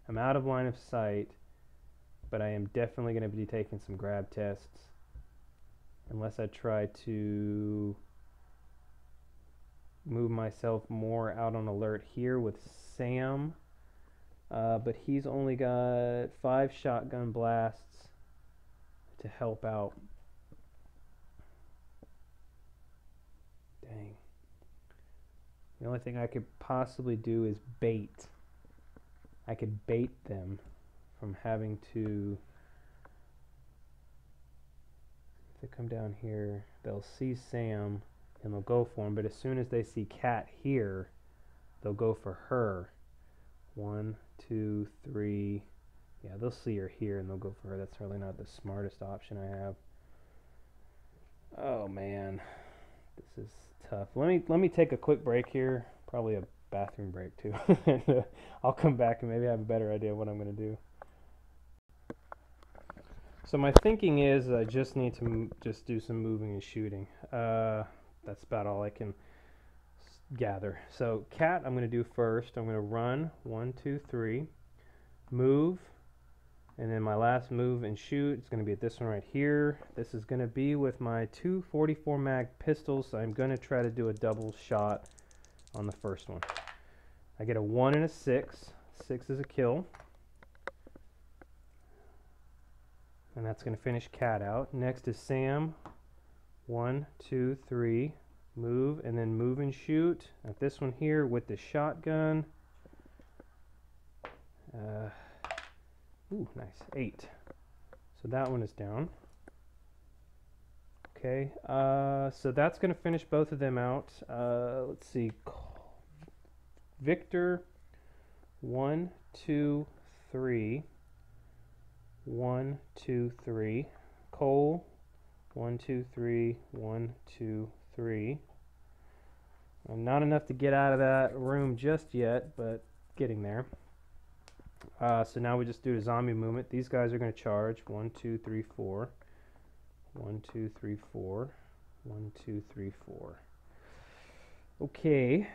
I'm out of line of sight, but I am definitely going to be taking some grab tests unless I try to move myself more out on alert here with Sam. Uh, but he's only got five shotgun blasts to help out. Dang. The only thing I could possibly do is bait. I could bait them from having to. If they come down here, they'll see Sam and they'll go for him. But as soon as they see Kat here, they'll go for her. One, two, three. Yeah, they'll see her here and they'll go for her. That's really not the smartest option I have. Oh man, this is tough. Let me let me take a quick break here. Probably a bathroom break too. I'll come back and maybe have a better idea of what I'm going to do. So my thinking is I just need to just do some moving and shooting. Uh, that's about all I can gather. So Kat I'm going to do first. I'm going to run, one, two, three, move, and then my last move and shoot, it's going to be at this one right here. This is going to be with my two 44 mag pistols. So I'm going to try to do a double shot on the first one. I get a one and a six. Six is a kill. And that's going to finish Kat out. Next is Sam. One, two, three, move, and then move and shoot. At this one here with the shotgun. Uh, ooh, nice. Eight. So that one is down. Okay, uh, so that's going to finish both of them out. Uh, let's see. Victor, one, two, three. One, two, three. Cole, one, two, three, one, two, three. not enough to get out of that room just yet, but getting there. Uh, so now we just do a zombie movement. These guys are going to charge. One, two, three, four. One, two, three, four. One, two, three, four. Okay,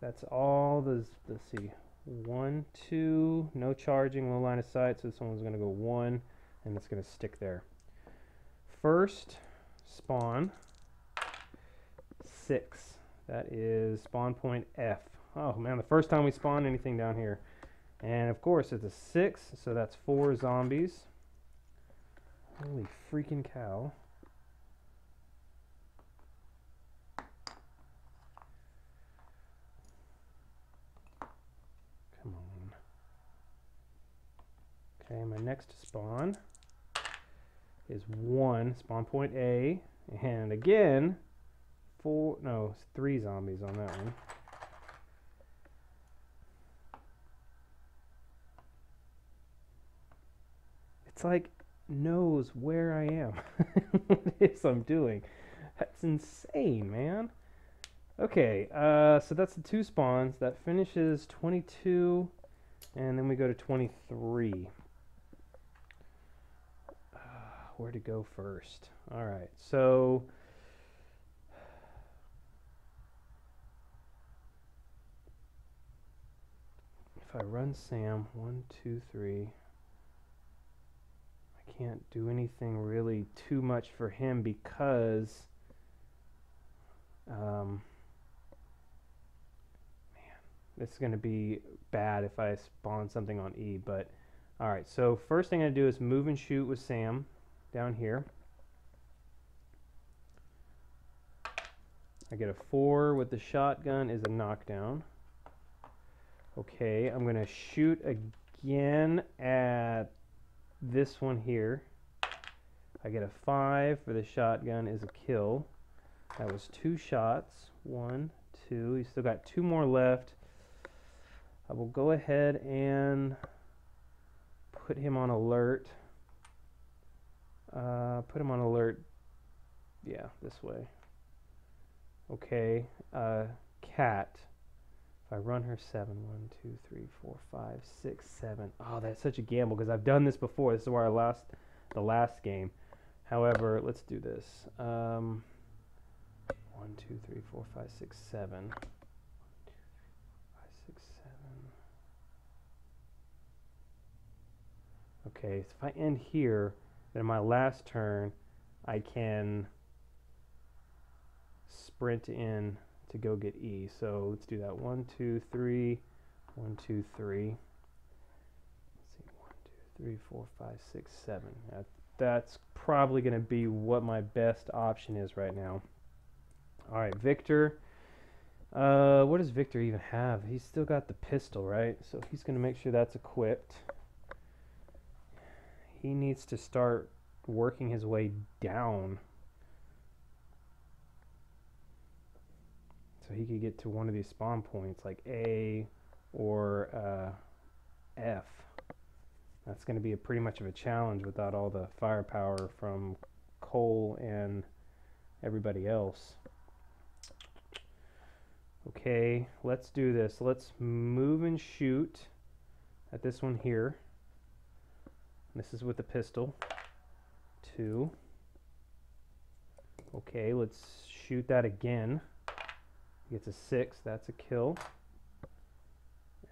that's all. The let's see, one, two, no charging, low line of sight. So this one's going to go one, and it's going to stick there. First spawn six. That is spawn point F. Oh man, the first time we spawn anything down here. And of course it's a six, so that's four zombies. Holy freaking cow. Come on. Okay, my next spawn is one, spawn point A, and again, four, no, three zombies on that one. It's like knows where I am, what is I'm doing. That's insane, man. Okay, uh, so that's the two spawns. That finishes 22, and then we go to 23. Uh, where to go first? All right, so if I run Sam, one, two, three, I can't do anything really too much for him because, um, man, this is going to be bad if I spawn something on E. But, all right, so first thing I do is move and shoot with Sam down here. I get a four with the shotgun is a knockdown. Okay, I'm to shoot again at this one here. I get a 5 for the shotgun is a kill. That was two shots. One, two. He's still got two more left. I will go ahead and put him on alert. Uh, put him on alert. Yeah, this way. Okay. Uh, Kat. If I run her seven, one, two, three, four, five, six, seven. Oh, that's such a gamble because I've done this before. This is where I lost the last game. However, let's do this. Um, one, two, three, four, five, six, seven. Five, six, seven. Okay, so if I end here, then my last turn, I can sprint in to go get E. So let's do that. One, two, three, one, two, three. Let's see, one, two, three, four, five, six, seven. That, that's probably going to be what my best option is right now. All right, Victor. Uh, what does Victor even have? He's still got the pistol, right? So he's going to make sure that's equipped. He needs to start working his way down so he could get to one of these spawn points like A or uh, F. That's going to be a pretty much of a challenge without all the firepower from Cole and everybody else. Okay, let's do this. Let's move and shoot at this one here. This is with the pistol. Two. Okay, let's shoot that again. He gets a six, that's a kill.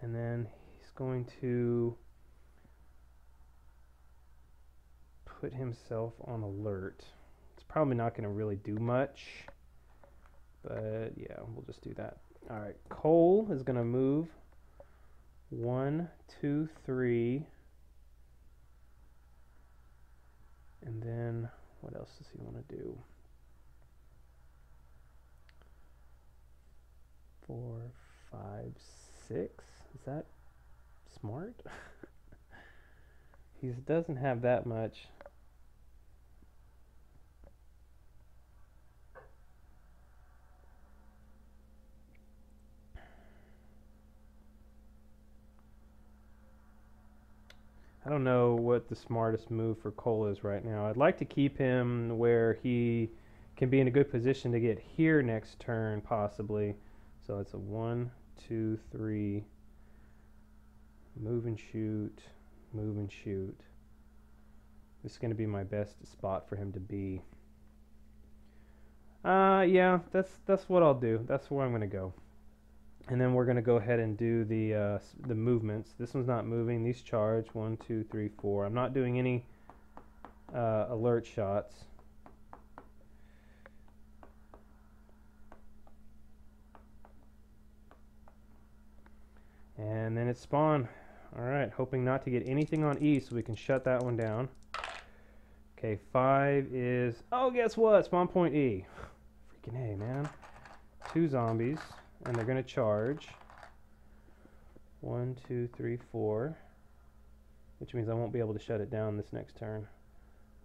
And then he's going to put himself on alert. It's probably not going to really do much, but yeah, we'll just do that. All right, Cole is going to move one, two, three, and then what else does he want to do? four, five, six. Is that smart? he doesn't have that much. I don't know what the smartest move for Cole is right now. I'd like to keep him where he can be in a good position to get here next turn, possibly. So it's a one, two, three. Move and shoot. Move and shoot. This is going to be my best spot for him to be. Uh, yeah, that's that's what I'll do. That's where I'm going to go. And then we're going to go ahead and do the uh, the movements. This one's not moving. These charge. One, two, three, four. I'm not doing any uh, alert shots. And then it's spawn. Alright, hoping not to get anything on E so we can shut that one down. Okay, five is... Oh, guess what? Spawn point E. Freaking A, man. Two zombies, and they're going to charge. One, two, three, four. Which means I won't be able to shut it down this next turn.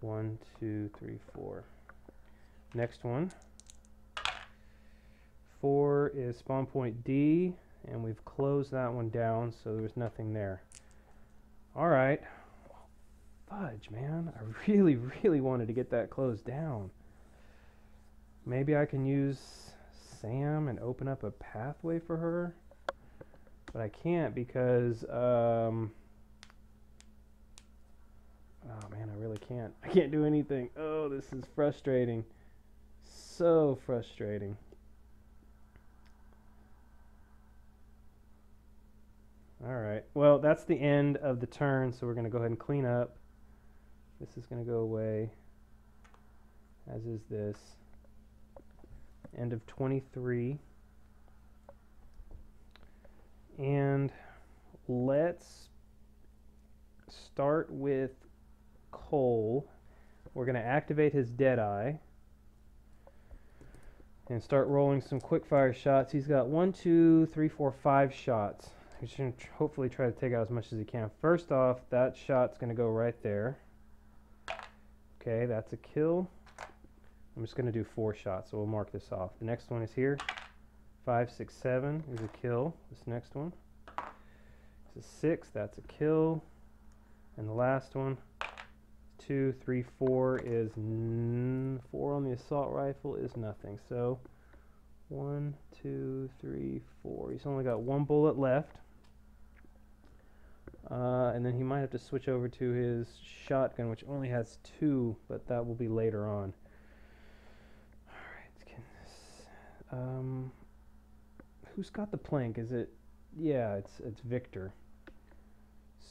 One, two, three, four. Next one. Four is spawn point D and we've closed that one down so there's nothing there. Alright. Fudge, man. I really, really wanted to get that closed down. Maybe I can use Sam and open up a pathway for her? But I can't because, um... Oh man, I really can't. I can't do anything. Oh, this is frustrating. So frustrating. Alright, well that's the end of the turn, so we're going to go ahead and clean up. This is going to go away, as is this. End of 23. And let's start with Cole. We're going to activate his Deadeye and start rolling some quick fire shots. He's got one, two, three, four, five shots. He's going to hopefully try to take out as much as he can. First off, that shot's going to go right there. Okay, that's a kill. I'm just going to do four shots, so we'll mark this off. The next one is here. Five, six, seven is a kill. This next one is a six. That's a kill. And the last one, two, three, four is four on the assault rifle is nothing. So one, two, three, four. He's only got one bullet left. Uh, and then he might have to switch over to his shotgun, which only has two, but that will be later on. Alright, um, who's got the plank? Is it, yeah, it's, it's Victor.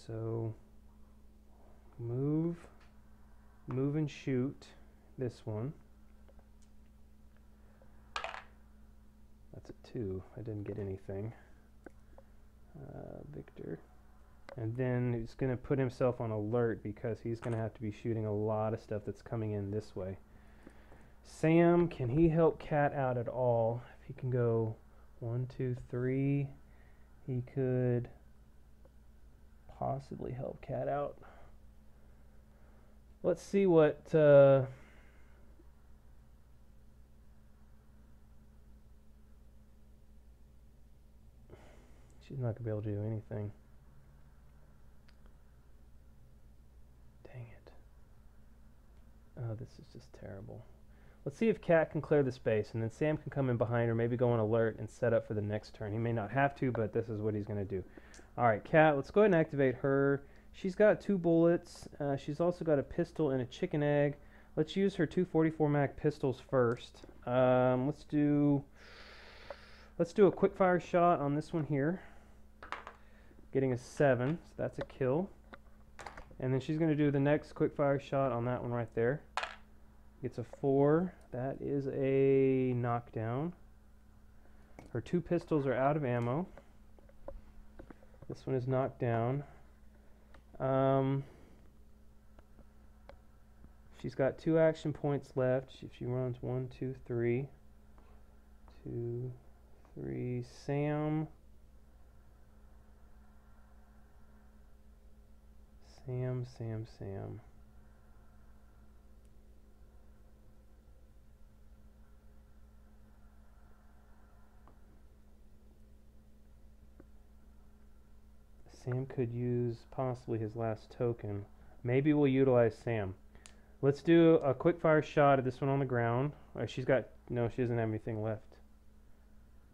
So, move, move and shoot this one. That's a two. I didn't get anything. Uh, Victor. And then he's going to put himself on alert because he's going to have to be shooting a lot of stuff that's coming in this way. Sam, can he help Kat out at all? If he can go one, two, three, he could possibly help Kat out. Let's see what... Uh, she's not going to be able to do anything. Dang it. Oh, this is just terrible. Let's see if Kat can clear the space, and then Sam can come in behind or maybe go on alert and set up for the next turn. He may not have to, but this is what he's going to do. All right, Kat, let's go ahead and activate her. She's got two bullets. Uh, she's also got a pistol and a chicken egg. Let's use her 244 mag pistols first. Um, let's do let's do a quick fire shot on this one here. Getting a seven, so that's a kill. And then she's going to do the next quick fire shot on that one right there. Gets a four. That is a knockdown. Her two pistols are out of ammo. This one is knocked down. Um, she's got two action points left. She, she runs one, two, three. Two, three. Sam. Sam, Sam, Sam. Sam could use possibly his last token. Maybe we'll utilize Sam. Let's do a quick fire shot at this one on the ground. Oh, she's got, no, she doesn't have anything left.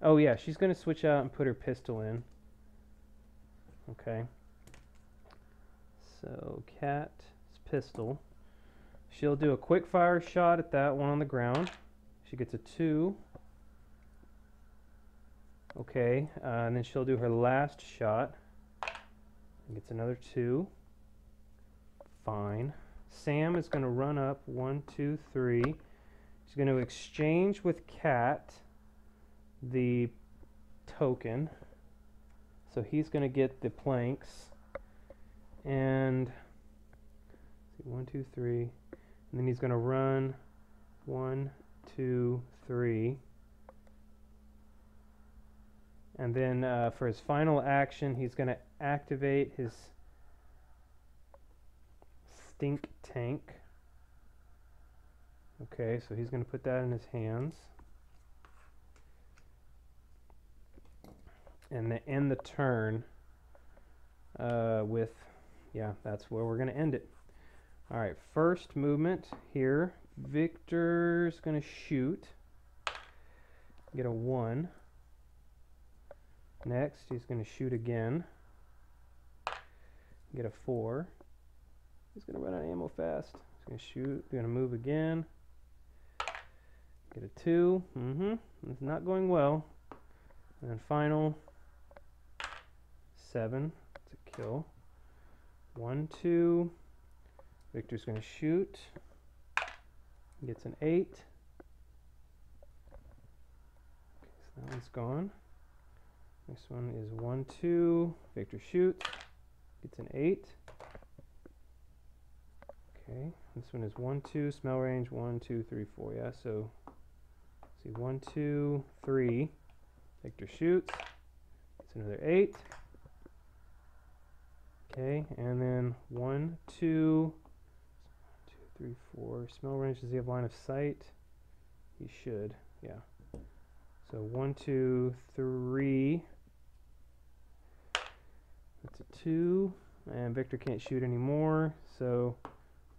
Oh yeah, she's going to switch out and put her pistol in. Okay. So Kat's pistol. She'll do a quick fire shot at that one on the ground. She gets a two. Okay, uh, and then she'll do her last shot. Gets another two. Fine. Sam is going to run up one, two, three. She's going to exchange with Kat the token. So he's going to get the planks. And see, one, two, three. And then he's going to run one, two, three. And then uh, for his final action, he's going to activate his stink tank. Okay, so he's going to put that in his hands. And then end the turn uh, with, yeah, that's where we're going to end it. All right, first movement here. Victor's going to shoot. Get a 1. Next, he's going to shoot again. Get a 4. He's going to run out of ammo fast. He's going to shoot. He's Going to move again. Get a 2. Mm-hmm. It's not going well. And then final 7. It's a kill. 1, 2. Victor's going to shoot. Gets an 8. Okay, so that one's gone. Next one is 1, 2. Victor shoots. Gets an 8. Okay, this one is 1, 2. Smell range 1, 2, 3, 4. Yeah, so see 1, 2, 3. Victor shoots. Gets another 8. Okay, and then 1, 2, 2, 3, 4. Smell range, does he have line of sight? He should, yeah. So 1, 2, 3. That's a 2. And Victor can't shoot anymore, so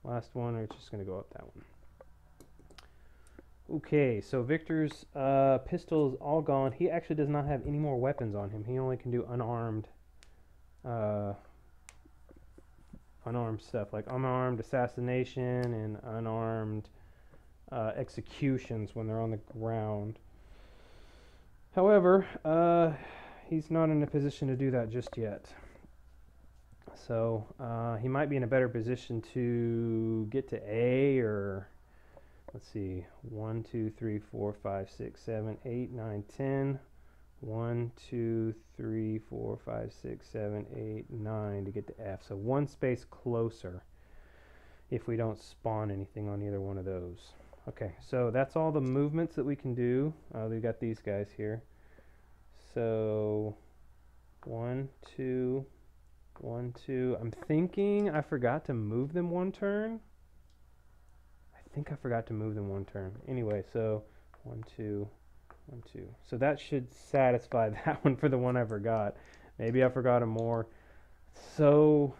last one, we're just going to go up that one. Okay, so Victor's uh, pistol is all gone. He actually does not have any more weapons on him. He only can do unarmed uh, unarmed stuff like unarmed assassination and unarmed uh, executions when they're on the ground. However, uh, he's not in a position to do that just yet. So uh, he might be in a better position to get to A or let's see, 1, 2, 3, 4, 5, 6, 7, 8, 9, 10. 1, 2, 3, 4, 5, 6, 7, 8, 9 to get to F. So one space closer if we don't spawn anything on either one of those. Okay, so that's all the movements that we can do. Uh, we've got these guys here. So one, two, one, two. I'm thinking I forgot to move them one turn. I think I forgot to move them one turn. Anyway, so one, two, one, two. So that should satisfy that one for the one I forgot. Maybe I forgot a more. So,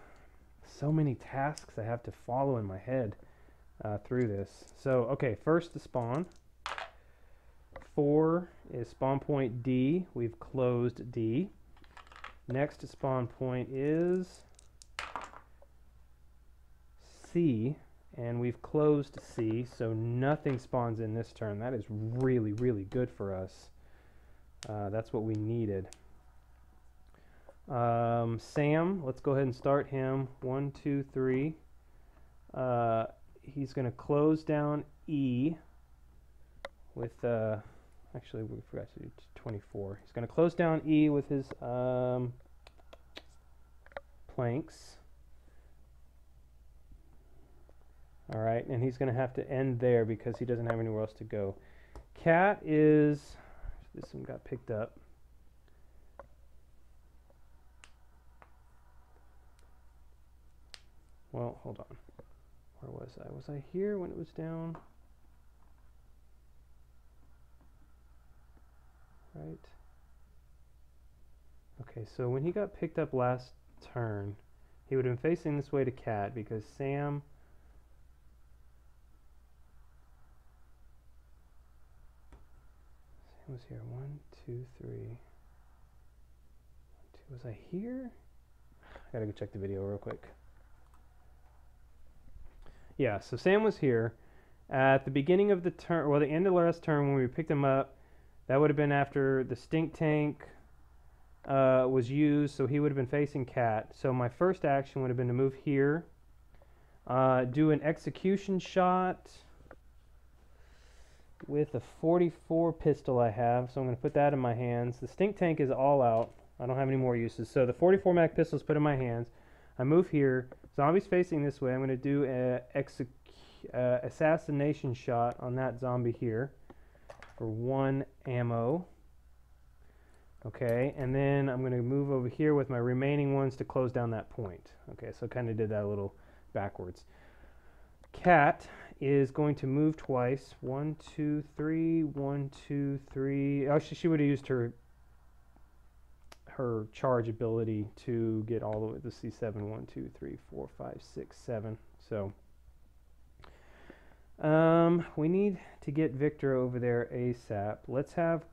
so many tasks I have to follow in my head uh, through this. So, okay, first the spawn. Four is spawn point D. We've closed D. Next spawn point is C and we've closed C, so nothing spawns in this turn. That is really, really good for us. Uh, that's what we needed. Um, Sam, let's go ahead and start him. One, two, three. Uh, he's going to close down E with, uh, actually, we forgot to do 24. He's going to close down E with his um, planks. All right, and he's going to have to end there because he doesn't have anywhere else to go. Kat is, this one got picked up. Well, hold on. Where was I? Was I here when it was down? Right. Okay, so when he got picked up last turn, he would have been facing this way to Kat because Sam Sam was here? One, two, three. One, two. Was I here? I gotta go check the video real quick. Yeah, so Sam was here at the beginning of the turn, well, the end of the last turn when we picked him up. That would have been after the stink tank uh, was used, so he would have been facing Kat. So my first action would have been to move here, uh, do an execution shot with a 44 pistol I have, so I'm going to put that in my hands. The stink tank is all out. I don't have any more uses. So the 44 mag pistol is put in my hands. I move here. Zombie's facing this way. I'm going to do a uh, assassination shot on that zombie here for one ammo. Okay, and then I'm going to move over here with my remaining ones to close down that point. Okay, so kind of did that a little backwards. Kat is going to move twice. One, two, three. One, two, three. She, she would have used her her charge ability to get all the way to C7. One, two, three, four, five, six, seven. So um, we need to get Victor over there ASAP. Let's have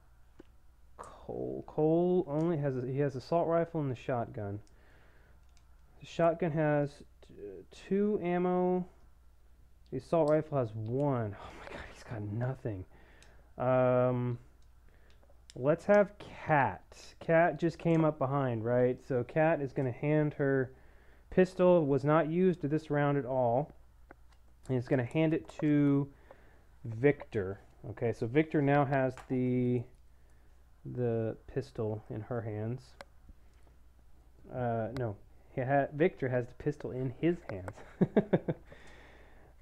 Cole. Cole only has a, he has a assault rifle and the shotgun. The shotgun has two ammo the assault rifle has one. Oh my god, he's got nothing. Um, let's have Kat. Kat just came up behind, right? So Kat is going to hand her pistol. Was not used this round at all. And it's going to hand it to Victor. Okay, so Victor now has the the pistol in her hands. Uh, no, ha Victor has the pistol in his hands.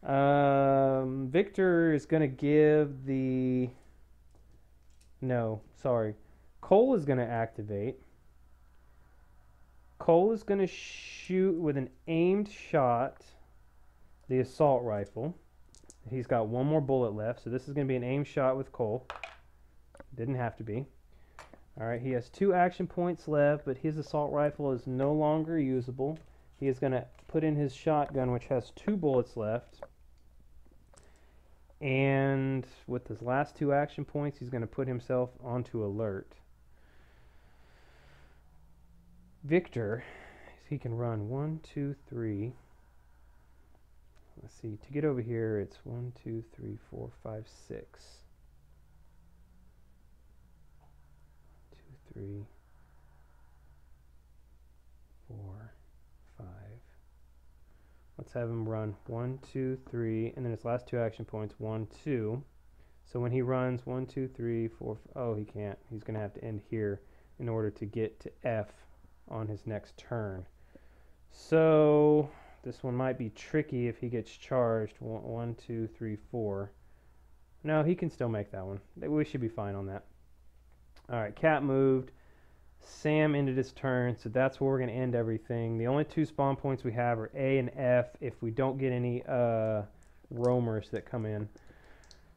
Um, Victor is going to give the. No, sorry. Cole is going to activate. Cole is going to shoot with an aimed shot the assault rifle. He's got one more bullet left, so this is going to be an aim shot with Cole. Didn't have to be. All right, he has two action points left, but his assault rifle is no longer usable. He is going to put in his shotgun, which has two bullets left. And with his last two action points, he's going to put himself onto alert. Victor, he can run one, two, three. Let's see, to get over here, it's one, two, three, four, five, six. Two, three, four, Let's have him run one, two, three, and then his last two action points, one, two. So when he runs one, two, three, four, oh, he can't. He's going to have to end here in order to get to F on his next turn. So this one might be tricky if he gets charged. One, one, two, three, four. No, he can still make that one. We should be fine on that. All right, Kat moved. Sam ended his turn, so that's where we're going to end everything. The only two spawn points we have are A and F if we don't get any uh, roamers that come in.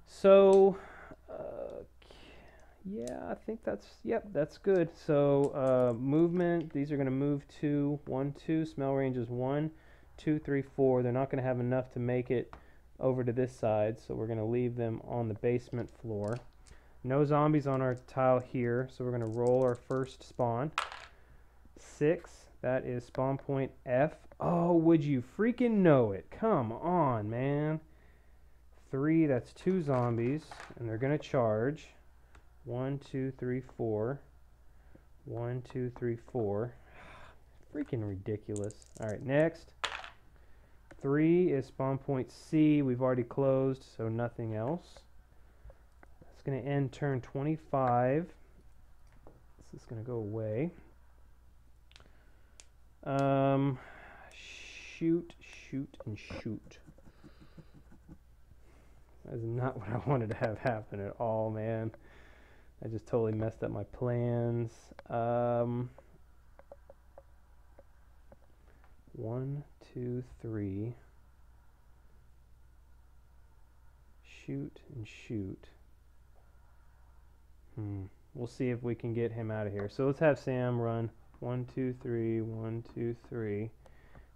So, uh, yeah, I think that's, yep, that's good. So, uh, movement, these are going to move to 1, 2. Smell range is 1, 2, 3, 4. They're not going to have enough to make it over to this side, so we're going to leave them on the basement floor. No zombies on our tile here, so we're going to roll our first spawn. Six, that is spawn point F. Oh, would you freaking know it? Come on, man. Three, that's two zombies, and they're going to charge. One, two, three, four. One, two, three, four. Freaking ridiculous. All right, next. Three is spawn point C. We've already closed, so nothing else It's going to end turn 25. This is going to go away. Um, shoot, shoot, and shoot. That is not what I wanted to have happen at all, man. I just totally messed up my plans. Um, one, two, three. Shoot and shoot. Hmm. We'll see if we can get him out of here. So let's have Sam run. One, two, three, one, two, three.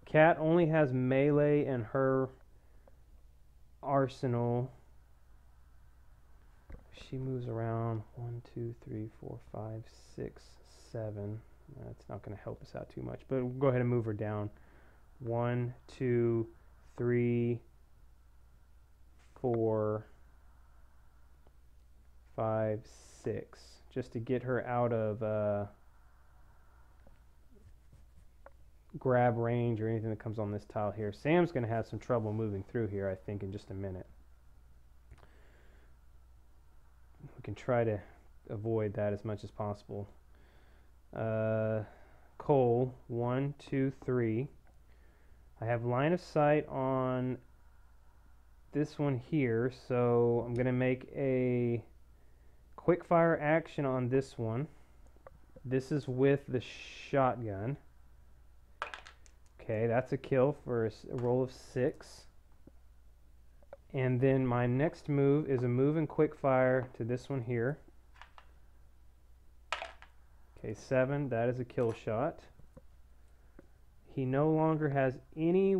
Kat only has melee in her arsenal. She moves around. One, two, three, four, five, six, seven. That's not going to help us out too much. But we'll go ahead and move her down. One, two, three, four, five, six, just to get her out of uh, grab range or anything that comes on this tile here. Sam's going to have some trouble moving through here, I think, in just a minute. We can try to avoid that as much as possible. Uh, Cole, one, two, three. I have line of sight on this one here, so I'm going to make a quick fire action on this one. This is with the shotgun. Okay, that's a kill for a, roll of six. And then my next move is a move and quick fire to this one here. Okay, seven, that is a kill shot. He no longer has any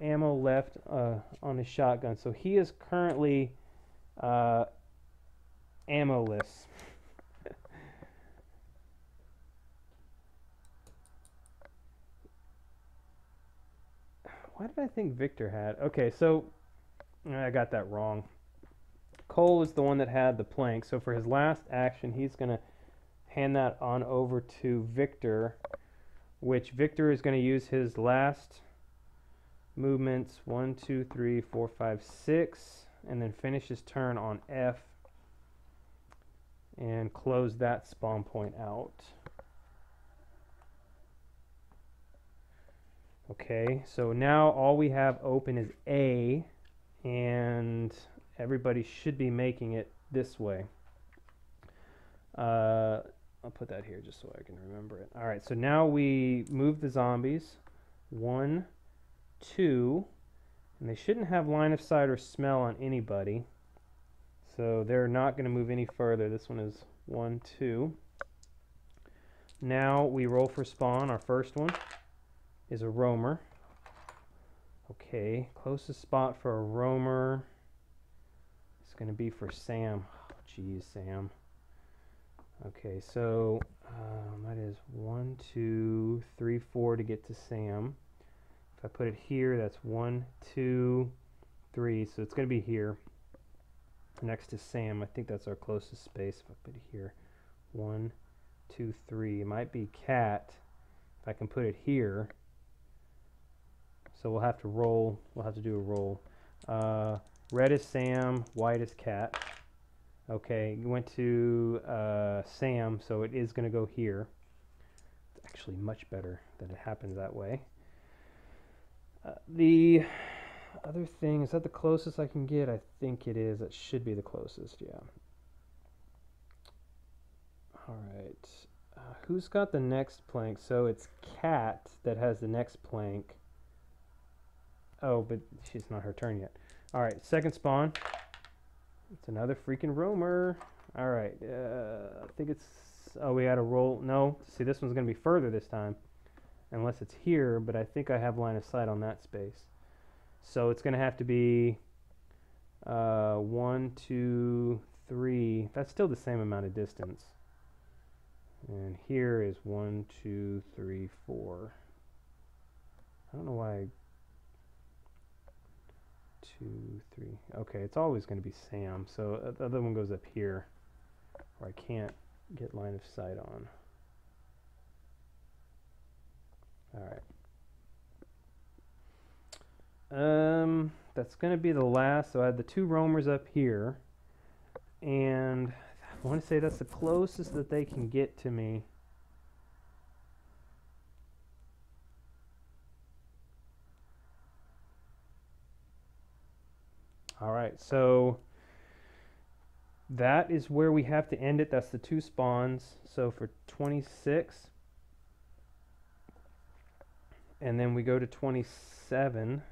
ammo left uh, on his shotgun, so he is currently uh, ammoless. Why did I think Victor had? Okay, so I got that wrong. Cole is the one that had the plank, so for his last action, he's going to hand that on over to Victor, which Victor is going to use his last movements one, two, three, four, five, six, and then finish his turn on F and close that spawn point out. Okay, so now all we have open is A, and everybody should be making it this way. Uh, I'll put that here just so I can remember it. All right, so now we move the zombies. One, two, and they shouldn't have line of sight or smell on anybody. So they're not going to move any further. This one is one, two. Now we roll for spawn. Our first one is a roamer. Okay, closest spot for a roamer is going to be for Sam. Oh, jeez, oh, Sam. Okay, so um, that is one, two, three, four to get to Sam. If I put it here, that's one, two, three. So it's going to be here next to Sam. I think that's our closest space. If I put it here, one, two, three. It might be Kat. If I can put it here. So we'll have to roll. We'll have to do a roll. Uh, red is Sam. White is Kat. Okay, you went to uh, Sam, so it is going to go here. It's actually much better that it happens that way. Uh, the other thing, is that the closest I can get? I think it is. It should be the closest, yeah. All right. Uh, who's got the next plank? So it's Kat that has the next plank. Oh, but she's not her turn yet. All right, second spawn. It's another freaking roamer. All right, uh, I think it's. Oh, we had a roll. No, see, this one's going to be further this time unless it's here, but I think I have line of sight on that space. So it's going to have to be uh, one, two, three. That's still the same amount of distance. And here is one, two, three, four. I don't know why. I two, three. Okay, it's always going to be Sam. So uh, the other one goes up here where I can't get line of sight on. All right. Um, that's going to be the last. So I have the two roamers up here. And I want to say that's the closest that they can get to me. All right, so that is where we have to end it. That's the two spawns. So for 26, and then we go to 27.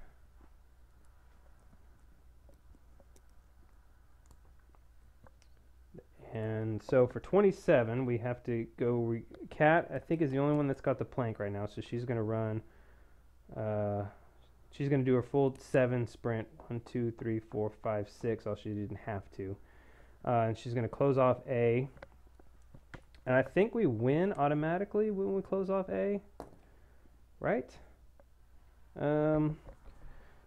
And so for 27, we have to go. Kat, I think, is the only one that's got the plank right now. So she's going to run. Uh, she's going to do her full seven sprint. One, two, three, four, five, six. All she didn't have to. Uh, and she's going to close off A. And I think we win automatically when we close off A right? Um,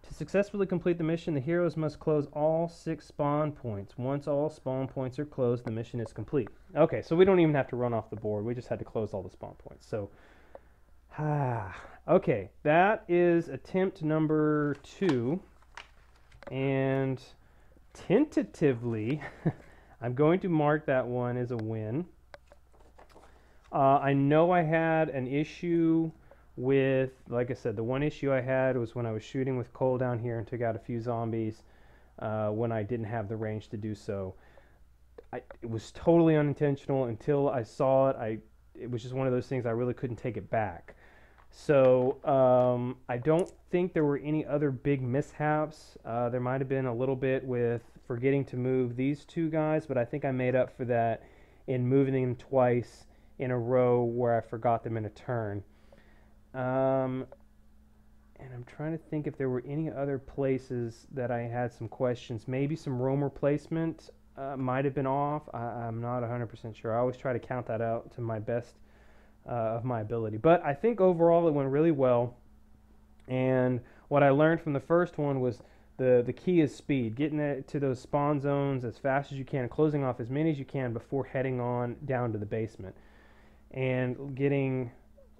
To successfully complete the mission, the heroes must close all six spawn points. Once all spawn points are closed, the mission is complete. Okay, so we don't even have to run off the board. We just had to close all the spawn points. So, ah, okay, that is attempt number two. And tentatively, I'm going to mark that one as a win. Uh, I know I had an issue with, like I said, the one issue I had was when I was shooting with Cole down here and took out a few zombies uh, when I didn't have the range to do so. I, it was totally unintentional until I saw it. I it was just one of those things I really couldn't take it back. So um, I don't think there were any other big mishaps. Uh, there might have been a little bit with forgetting to move these two guys, but I think I made up for that in moving them twice in a row where I forgot them in a turn. Um, and I'm trying to think if there were any other places that I had some questions. Maybe some roamer replacement uh, might have been off. I, am not 100% sure. I always try to count that out to my best uh, of my ability. But I think overall it went really well. And what I learned from the first one was the, the key is speed. Getting it to those spawn zones as fast as you can, closing off as many as you can before heading on down to the basement. And getting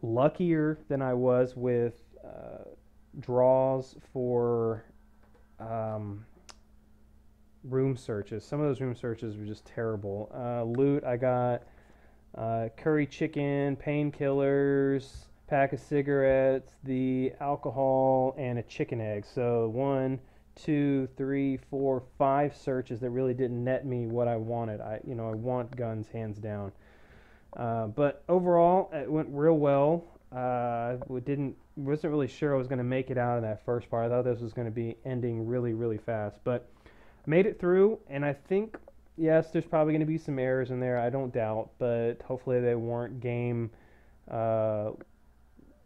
luckier than I was with uh, draws for um, room searches. Some of those room searches were just terrible. Uh, loot, I got uh, curry chicken, painkillers, pack of cigarettes, the alcohol, and a chicken egg. So one, two, three, four, five searches that really didn't net me what I wanted. I, you know, I want guns hands down. Uh, but overall, it went real well. Uh, didn't wasn't really sure I was going to make it out of that first part. I thought this was going to be ending really really fast, but made it through. And I think yes, there's probably going to be some errors in there. I don't doubt, but hopefully they weren't game uh,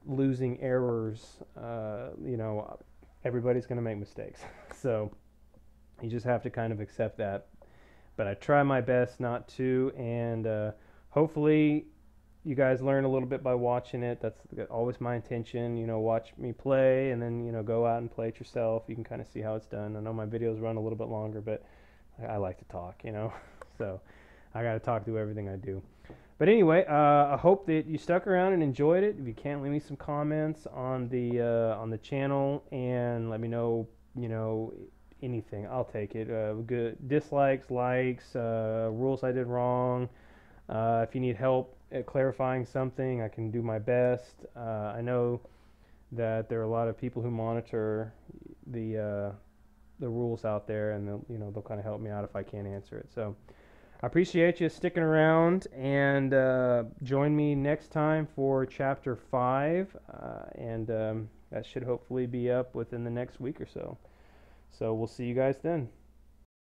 losing errors. Uh, you know, everybody's going to make mistakes, so you just have to kind of accept that. But I try my best not to, and uh, hopefully you guys learn a little bit by watching it. That's always my intention. You know, watch me play and then, you know, go out and play it yourself. You can kind of see how it's done. I know my videos run a little bit longer, but I, like to talk, you know. so I got to talk through everything I do. But anyway, uh, I hope that you stuck around and enjoyed it. If you can, leave me some comments on the uh, on the channel and let me know, you know, anything. I'll take it. Uh, good dislikes, likes, uh, rules I did wrong. Uh, if you need help at clarifying something, I can do my best. Uh, I know that there are a lot of people who monitor the uh, the rules out there, and they'll, you know they'll kind of help me out if I can't answer it. So I appreciate you sticking around, and uh, join me next time for chapter five, uh, and um, that should hopefully be up within the next week or so. So we'll see you guys then.